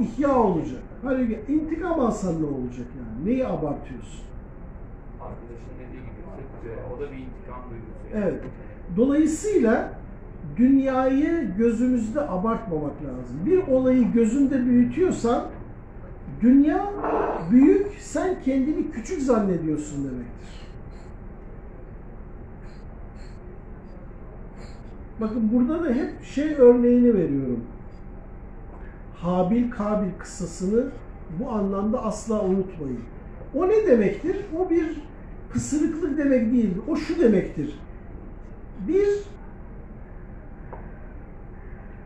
ihya olacak. Halbuki intikam alsan ne olacak yani? Neyi abartıyorsun? Arkadaşın dediği gibi. O da bir intikam duygusu. yani. Evet. Dolayısıyla dünyayı gözümüzde abartmamak lazım. Bir olayı gözünde büyütüyorsan dünya büyük, sen kendini küçük zannediyorsun demektir. Bakın burada da hep şey örneğini veriyorum. Habil Kabil kıssasını bu anlamda asla unutmayın. O ne demektir? O bir pısırıklık demek değildir. O şu demektir. Bir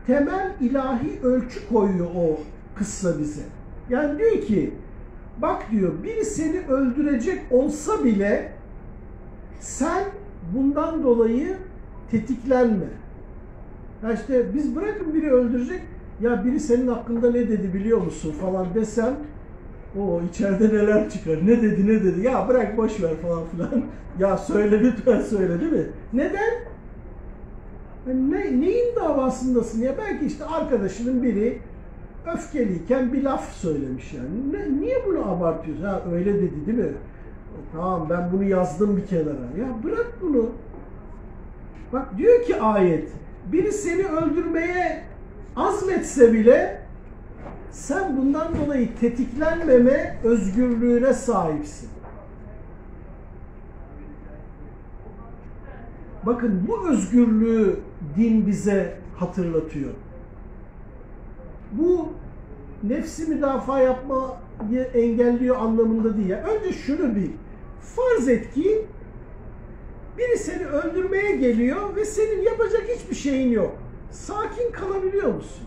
temel ilahi ölçü koyuyor o kıssa bize. Yani diyor ki bak diyor biri seni öldürecek olsa bile sen bundan dolayı tetiklenme. Ya işte biz bırakın biri öldürecek ya biri senin hakkında ne dedi biliyor musun falan desem o içeride neler çıkar ne dedi ne dedi ya bırak boş ver falan filan [laughs] ya söyle lütfen söyle değil mi? Neden? Ne, neyin davasındasın ya belki işte arkadaşının biri öfkeliyken bir laf söylemiş yani. Ne, niye bunu abartıyorsun? Ha öyle dedi değil mi? Tamam ben bunu yazdım bir kenara. Ya bırak bunu. Bak diyor ki ayet, biri seni öldürmeye azmetse bile Sen bundan dolayı tetiklenmeme özgürlüğüne sahipsin. Bakın bu özgürlüğü din bize hatırlatıyor. Bu nefsi müdafaa yapmayı engelliyor anlamında değil. Yani önce şunu bir farz et ki biri seni öldürmeye geliyor ve senin yapacak hiçbir şeyin yok. Sakin kalabiliyor musun?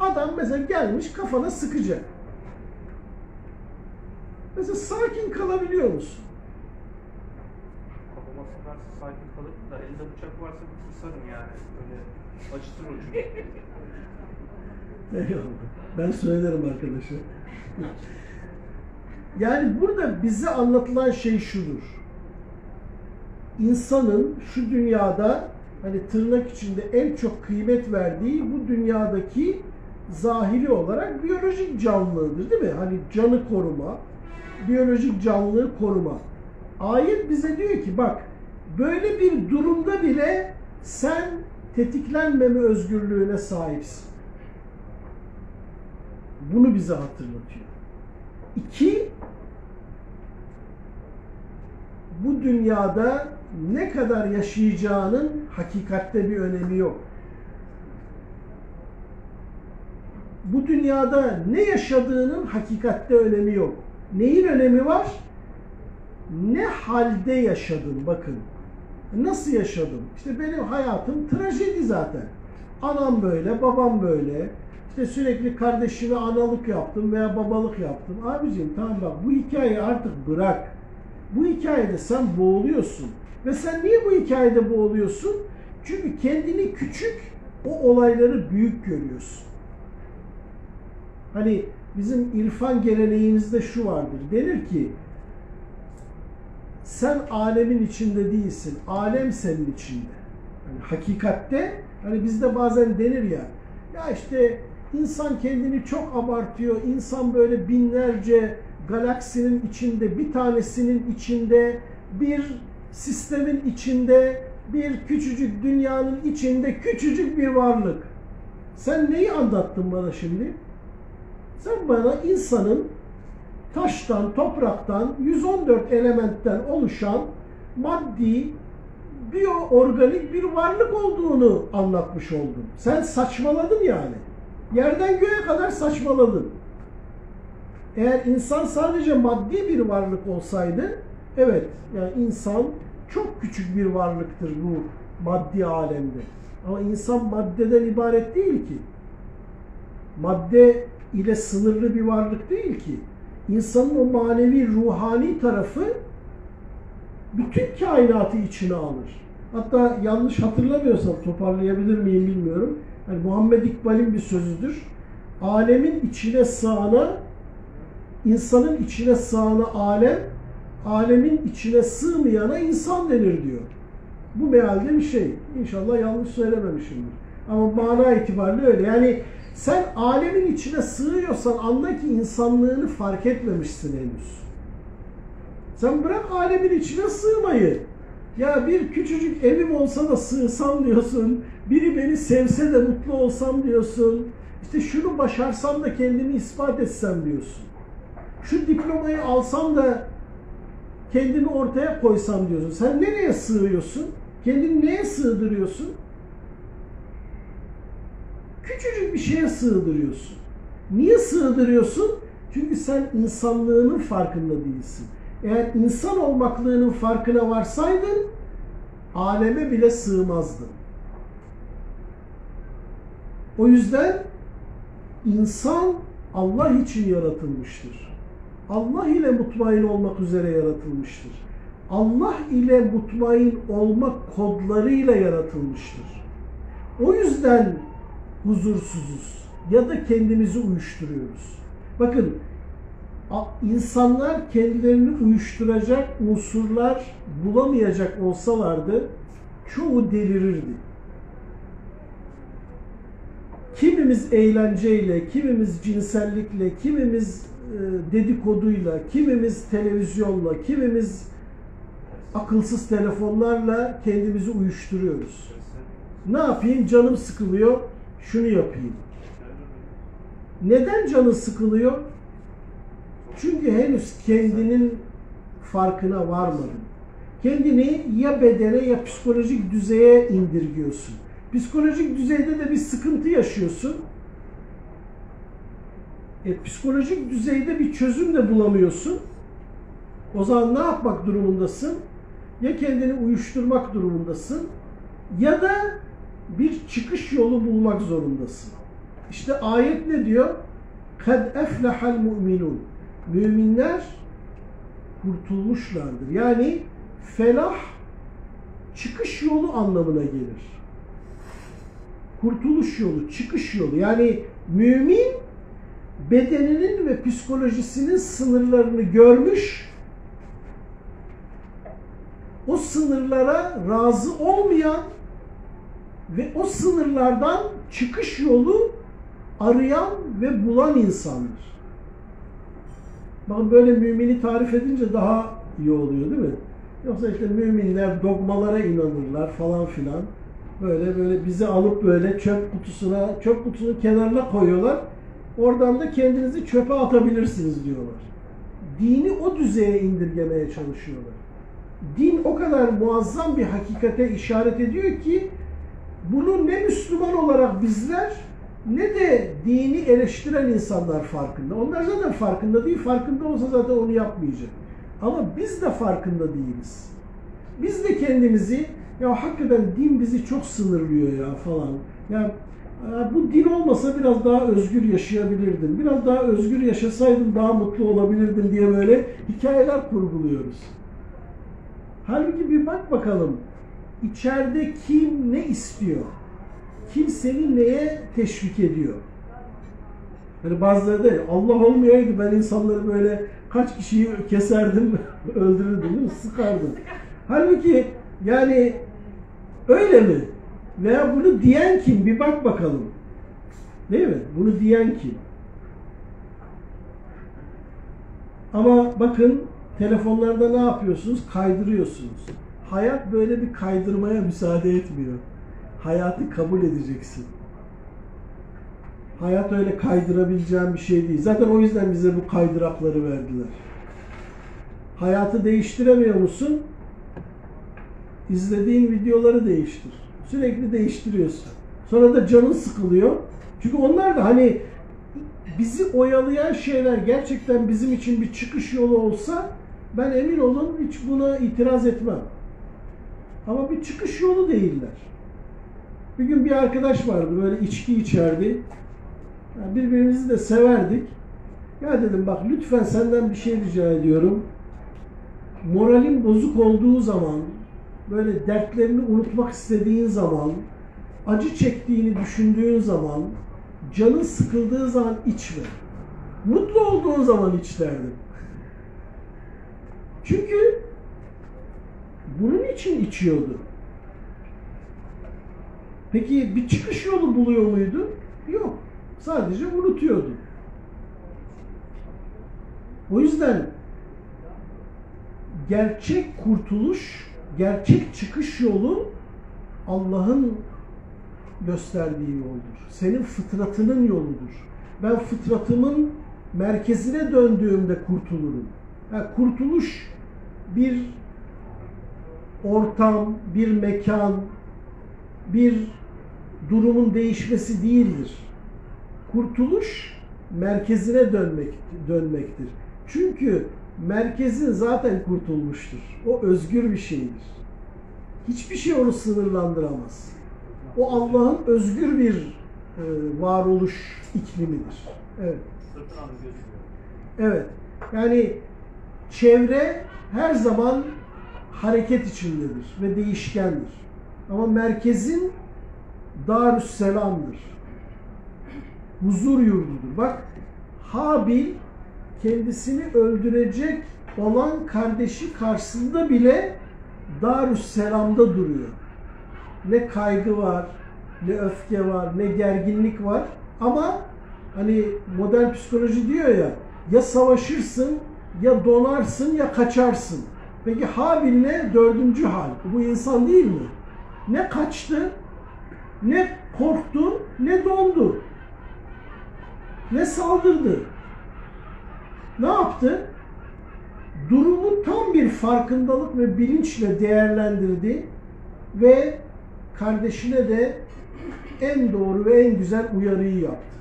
Adam mesela gelmiş kafana sıkacak. Mesela sakin kalabiliyor musun? Kafama sıkarsa sakin kalırım da elde bıçak varsa bir kısarım yani. Öyle acıtır o çünkü. [laughs] Eyvallah. Ben söylerim arkadaşa. Yani burada bize anlatılan şey şudur. İnsanın şu dünyada hani tırnak içinde en çok kıymet verdiği bu dünyadaki zahiri olarak biyolojik canlılığıdır değil mi? Hani canı koruma, biyolojik canlılığı koruma. Ayet bize diyor ki bak böyle bir durumda bile sen tetiklenmeme özgürlüğüne sahipsin. Bunu bize hatırlatıyor. İki, bu dünyada ne kadar yaşayacağının hakikatte bir önemi yok. Bu dünyada ne yaşadığının hakikatte önemi yok. Neyin önemi var? Ne halde yaşadın bakın. Nasıl yaşadım? İşte benim hayatım trajedi zaten. Anam böyle, babam böyle. İşte sürekli kardeşime analık yaptım veya babalık yaptım. Abicim tamam bak bu hikayeyi artık bırak. Bu hikayede sen boğuluyorsun. Ve sen niye bu hikayede boğuluyorsun? Çünkü kendini küçük, o olayları büyük görüyorsun. Hani bizim irfan geleneğimizde şu vardır. Denir ki sen alemin içinde değilsin. Alem senin içinde. Yani hakikatte hani bizde bazen denir ya ya işte insan kendini çok abartıyor. İnsan böyle binlerce galaksinin içinde, bir tanesinin içinde, bir sistemin içinde, bir küçücük dünyanın içinde küçücük bir varlık. Sen neyi anlattın bana şimdi? Sen bana insanın taştan, topraktan, 114 elementten oluşan maddi, biyoorganik bir varlık olduğunu anlatmış oldun. Sen saçmaladın yani. Yerden göğe kadar saçmaladın. Eğer insan sadece maddi bir varlık olsaydı, evet yani insan çok küçük bir varlıktır bu maddi alemde. Ama insan maddeden ibaret değil ki. Madde ile sınırlı bir varlık değil ki. İnsanın o manevi, ruhani tarafı bütün kainatı içine alır. Hatta yanlış hatırlamıyorsam toparlayabilir miyim bilmiyorum. Yani Muhammed İkbal'in bir sözüdür. Alemin içine sığana, insanın içine sığana alem, alemin içine sığmayana insan denir diyor. Bu mealde bir şey. İnşallah yanlış söylememişimdir. Ama mana itibariyle öyle. Yani sen alemin içine sığıyorsan anla ki insanlığını fark etmemişsin henüz. Sen bırak alemin içine sığmayı. Ya bir küçücük evim olsa da sığsam diyorsun. Biri beni sevse de mutlu olsam diyorsun. İşte şunu başarsam da kendimi ispat etsem diyorsun. Şu diplomayı alsam da kendimi ortaya koysam diyorsun. Sen nereye sığıyorsun? Kendini neye sığdırıyorsun? Küçücük bir şeye sığdırıyorsun. Niye sığdırıyorsun? Çünkü sen insanlığının farkında değilsin. Eğer insan olmaklığının farkına varsaydın aleme bile sığmazdın. O yüzden insan Allah için yaratılmıştır. Allah ile mutmain olmak üzere yaratılmıştır. Allah ile mutmain olmak kodlarıyla yaratılmıştır. O yüzden huzursuzuz ya da kendimizi uyuşturuyoruz. Bakın insanlar kendilerini uyuşturacak unsurlar bulamayacak olsalardı çoğu delirirdi. Kimimiz eğlenceyle, kimimiz cinsellikle, kimimiz dedikoduyla, kimimiz televizyonla, kimimiz akılsız telefonlarla kendimizi uyuşturuyoruz. Ne yapayım? Canım sıkılıyor. Şunu yapayım. Neden canı sıkılıyor? Çünkü henüz kendinin farkına varmadın. Kendini ya bedene ya psikolojik düzeye indirgiyorsun. Psikolojik düzeyde de bir sıkıntı yaşıyorsun. E, psikolojik düzeyde bir çözüm de bulamıyorsun. O zaman ne yapmak durumundasın? Ya kendini uyuşturmak durumundasın ya da bir çıkış yolu bulmak zorundasın. İşte ayet ne diyor? Kad eflehal mu'minun. Müminler kurtulmuşlardır. Yani felah çıkış yolu anlamına gelir. Kurtuluş yolu, çıkış yolu. Yani mümin bedeninin ve psikolojisinin sınırlarını görmüş, o sınırlara razı olmayan ve o sınırlardan çıkış yolu arayan ve bulan insandır. Bakın böyle mümini tarif edince daha iyi oluyor değil mi? Yoksa işte müminler dogmalara inanırlar falan filan. Böyle böyle bizi alıp böyle çöp kutusuna, çöp kutusunun kenarına koyuyorlar. Oradan da kendinizi çöpe atabilirsiniz diyorlar. Dini o düzeye indirgemeye çalışıyorlar. Din o kadar muazzam bir hakikate işaret ediyor ki bunu ne Müslüman olarak bizler ne de dini eleştiren insanlar farkında. Onlar zaten farkında değil. Farkında olsa zaten onu yapmayacak. Ama biz de farkında değiliz. Biz de kendimizi ya hakikaten din bizi çok sınırlıyor ya falan. Ya bu din olmasa biraz daha özgür yaşayabilirdim. Biraz daha özgür yaşasaydım daha mutlu olabilirdim diye böyle hikayeler kurguluyoruz. Halbuki bir bak bakalım. İçeride kim ne istiyor? Kim seni neye teşvik ediyor? Hani bazıları da Allah olmayaydı ben insanları böyle kaç kişiyi keserdim, [laughs] öldürürdüm? Sıkardım. Halbuki yani öyle mi? Veya bunu diyen kim? Bir bak bakalım. Değil mi? Bunu diyen kim? Ama bakın telefonlarda ne yapıyorsunuz? Kaydırıyorsunuz. Hayat böyle bir kaydırmaya müsaade etmiyor. Hayatı kabul edeceksin. Hayat öyle kaydırabileceğin bir şey değil. Zaten o yüzden bize bu kaydırakları verdiler. Hayatı değiştiremiyor musun? İzlediğin videoları değiştir. Sürekli değiştiriyorsun. Sonra da canın sıkılıyor. Çünkü onlar da hani bizi oyalayan şeyler gerçekten bizim için bir çıkış yolu olsa ben emin olun hiç buna itiraz etmem. Ama bir çıkış yolu değiller. Bir gün bir arkadaş vardı böyle içki içerdi. Yani birbirimizi de severdik. Ya dedim bak lütfen senden bir şey rica ediyorum. Moralin bozuk olduğu zaman, böyle dertlerini unutmak istediğin zaman, acı çektiğini düşündüğün zaman, canın sıkıldığı zaman içme. Mutlu olduğun zaman iç derdim. Çünkü bunun için içiyordu. Peki bir çıkış yolu buluyor muydu? Yok. Sadece unutuyordu. O yüzden gerçek kurtuluş, gerçek çıkış yolu Allah'ın gösterdiği yoldur. Senin fıtratının yoludur. Ben fıtratımın merkezine döndüğümde kurtulurum. Yani kurtuluş bir ortam, bir mekan, bir durumun değişmesi değildir. Kurtuluş merkezine dönmek, dönmektir. Çünkü merkezin zaten kurtulmuştur. O özgür bir şeydir. Hiçbir şey onu sınırlandıramaz. O Allah'ın özgür bir e, varoluş iklimidir. Evet. Evet. Yani çevre her zaman hareket içindedir ve değişkendir. Ama merkezin Darüsselam'dır. Huzur yurdudur. Bak Habil kendisini öldürecek olan kardeşi karşısında bile Darüsselam'da duruyor. Ne kaygı var, ne öfke var, ne gerginlik var. Ama hani modern psikoloji diyor ya, ya savaşırsın, ya donarsın, ya kaçarsın. Peki Habil ne? Dördüncü hal. Bu insan değil mi? Ne kaçtı, ne korktu, ne dondu. ne saldırdı. Ne yaptı? Durumu tam bir farkındalık ve bilinçle değerlendirdi ve kardeşine de en doğru ve en güzel uyarıyı yaptı.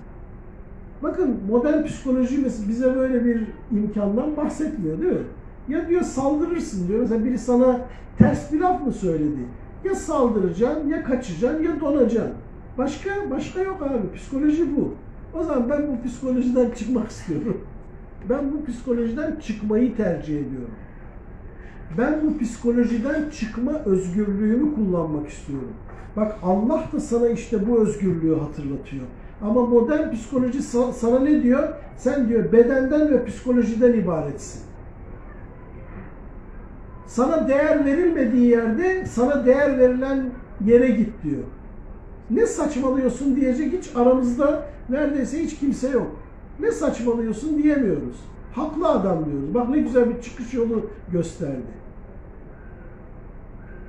Bakın modern psikoloji bize böyle bir imkandan bahsetmiyor değil mi? Ya diyor saldırırsın diyor. Mesela biri sana ters bir laf mı söyledi? Ya saldıracaksın, ya kaçacaksın, ya donacaksın. Başka başka yok abi. Psikoloji bu. O zaman ben bu psikolojiden [laughs] çıkmak istiyorum. Ben bu psikolojiden çıkmayı tercih ediyorum. Ben bu psikolojiden çıkma özgürlüğümü kullanmak istiyorum. Bak Allah da sana işte bu özgürlüğü hatırlatıyor. Ama modern psikoloji sa- sana ne diyor? Sen diyor bedenden ve psikolojiden ibaretsin. Sana değer verilmediği yerde sana değer verilen yere git diyor. Ne saçmalıyorsun diyecek hiç aramızda neredeyse hiç kimse yok. Ne saçmalıyorsun diyemiyoruz. Haklı adam diyoruz. Bak ne güzel bir çıkış yolu gösterdi.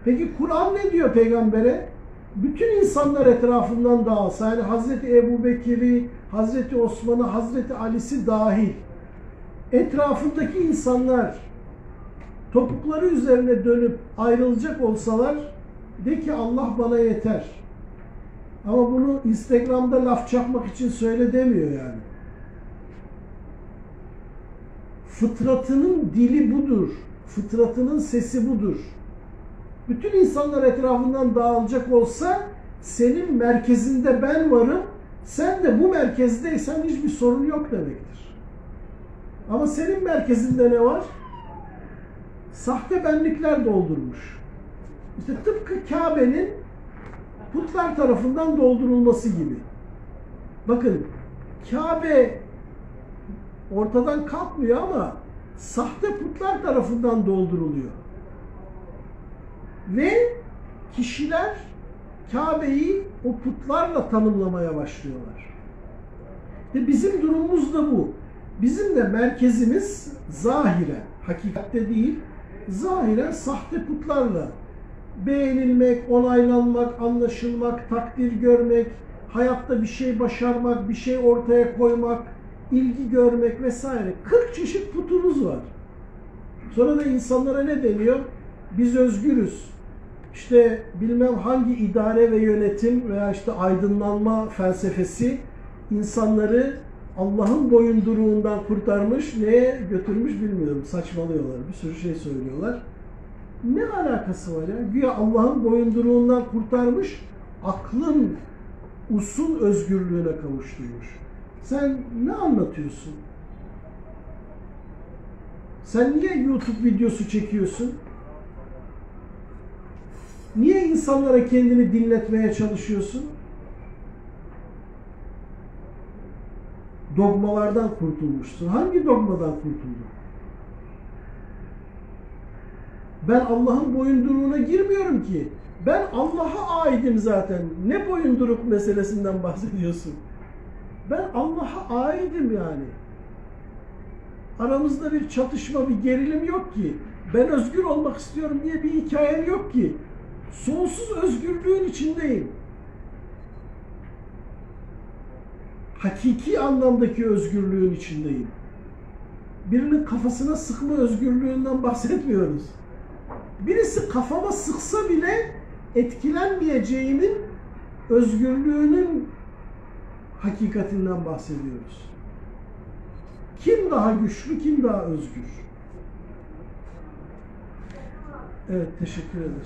Peki Kur'an ne diyor peygambere? Bütün insanlar etrafından dağılsa, yani Hazreti Ebu Bekir'i, Hazreti Osman'ı, Hazreti Ali'si dahil etrafındaki insanlar topukları üzerine dönüp ayrılacak olsalar de ki Allah bana yeter. Ama bunu Instagram'da laf çakmak için söyle demiyor yani. Fıtratının dili budur. Fıtratının sesi budur. Bütün insanlar etrafından dağılacak olsa senin merkezinde ben varım. Sen de bu merkezdeysen hiçbir sorun yok demektir. Ama senin merkezinde ne var? Sahte benlikler doldurmuş. İşte tıpkı Kabe'nin putlar tarafından doldurulması gibi. Bakın Kabe ortadan kalkmıyor ama sahte putlar tarafından dolduruluyor. Ve kişiler Kabe'yi o putlarla tanımlamaya başlıyorlar. Ve bizim durumumuz da bu. Bizim de merkezimiz zahiren, hakikatte değil, zahiren sahte putlarla beğenilmek, onaylanmak, anlaşılmak, takdir görmek, hayatta bir şey başarmak, bir şey ortaya koymak, ilgi görmek vesaire. 40 çeşit putumuz var. Sonra da insanlara ne deniyor? Biz özgürüz. İşte bilmem hangi idare ve yönetim veya işte aydınlanma felsefesi insanları Allah'ın boyunduruğundan kurtarmış, neye götürmüş bilmiyorum. Saçmalıyorlar. Bir sürü şey söylüyorlar. Ne alakası var ya? Güya Allah'ın boyunduruğundan kurtarmış, aklın usul özgürlüğüne kavuşturmuş. Sen ne anlatıyorsun? Sen niye YouTube videosu çekiyorsun? Niye insanlara kendini dinletmeye çalışıyorsun? Dogmalardan kurtulmuşsun. Hangi dogmadan kurtuldun? Ben Allah'ın boyunduruğuna girmiyorum ki. Ben Allah'a aidim zaten. Ne boyunduruk meselesinden bahsediyorsun? Ben Allah'a aidim yani. Aramızda bir çatışma, bir gerilim yok ki. Ben özgür olmak istiyorum diye bir hikayem yok ki. Sonsuz özgürlüğün içindeyim. Hakiki anlamdaki özgürlüğün içindeyim. Birinin kafasına sıkma özgürlüğünden bahsetmiyoruz. Birisi kafama sıksa bile etkilenmeyeceğimin özgürlüğünün hakikatinden bahsediyoruz. Kim daha güçlü, kim daha özgür? Evet, teşekkür ederim.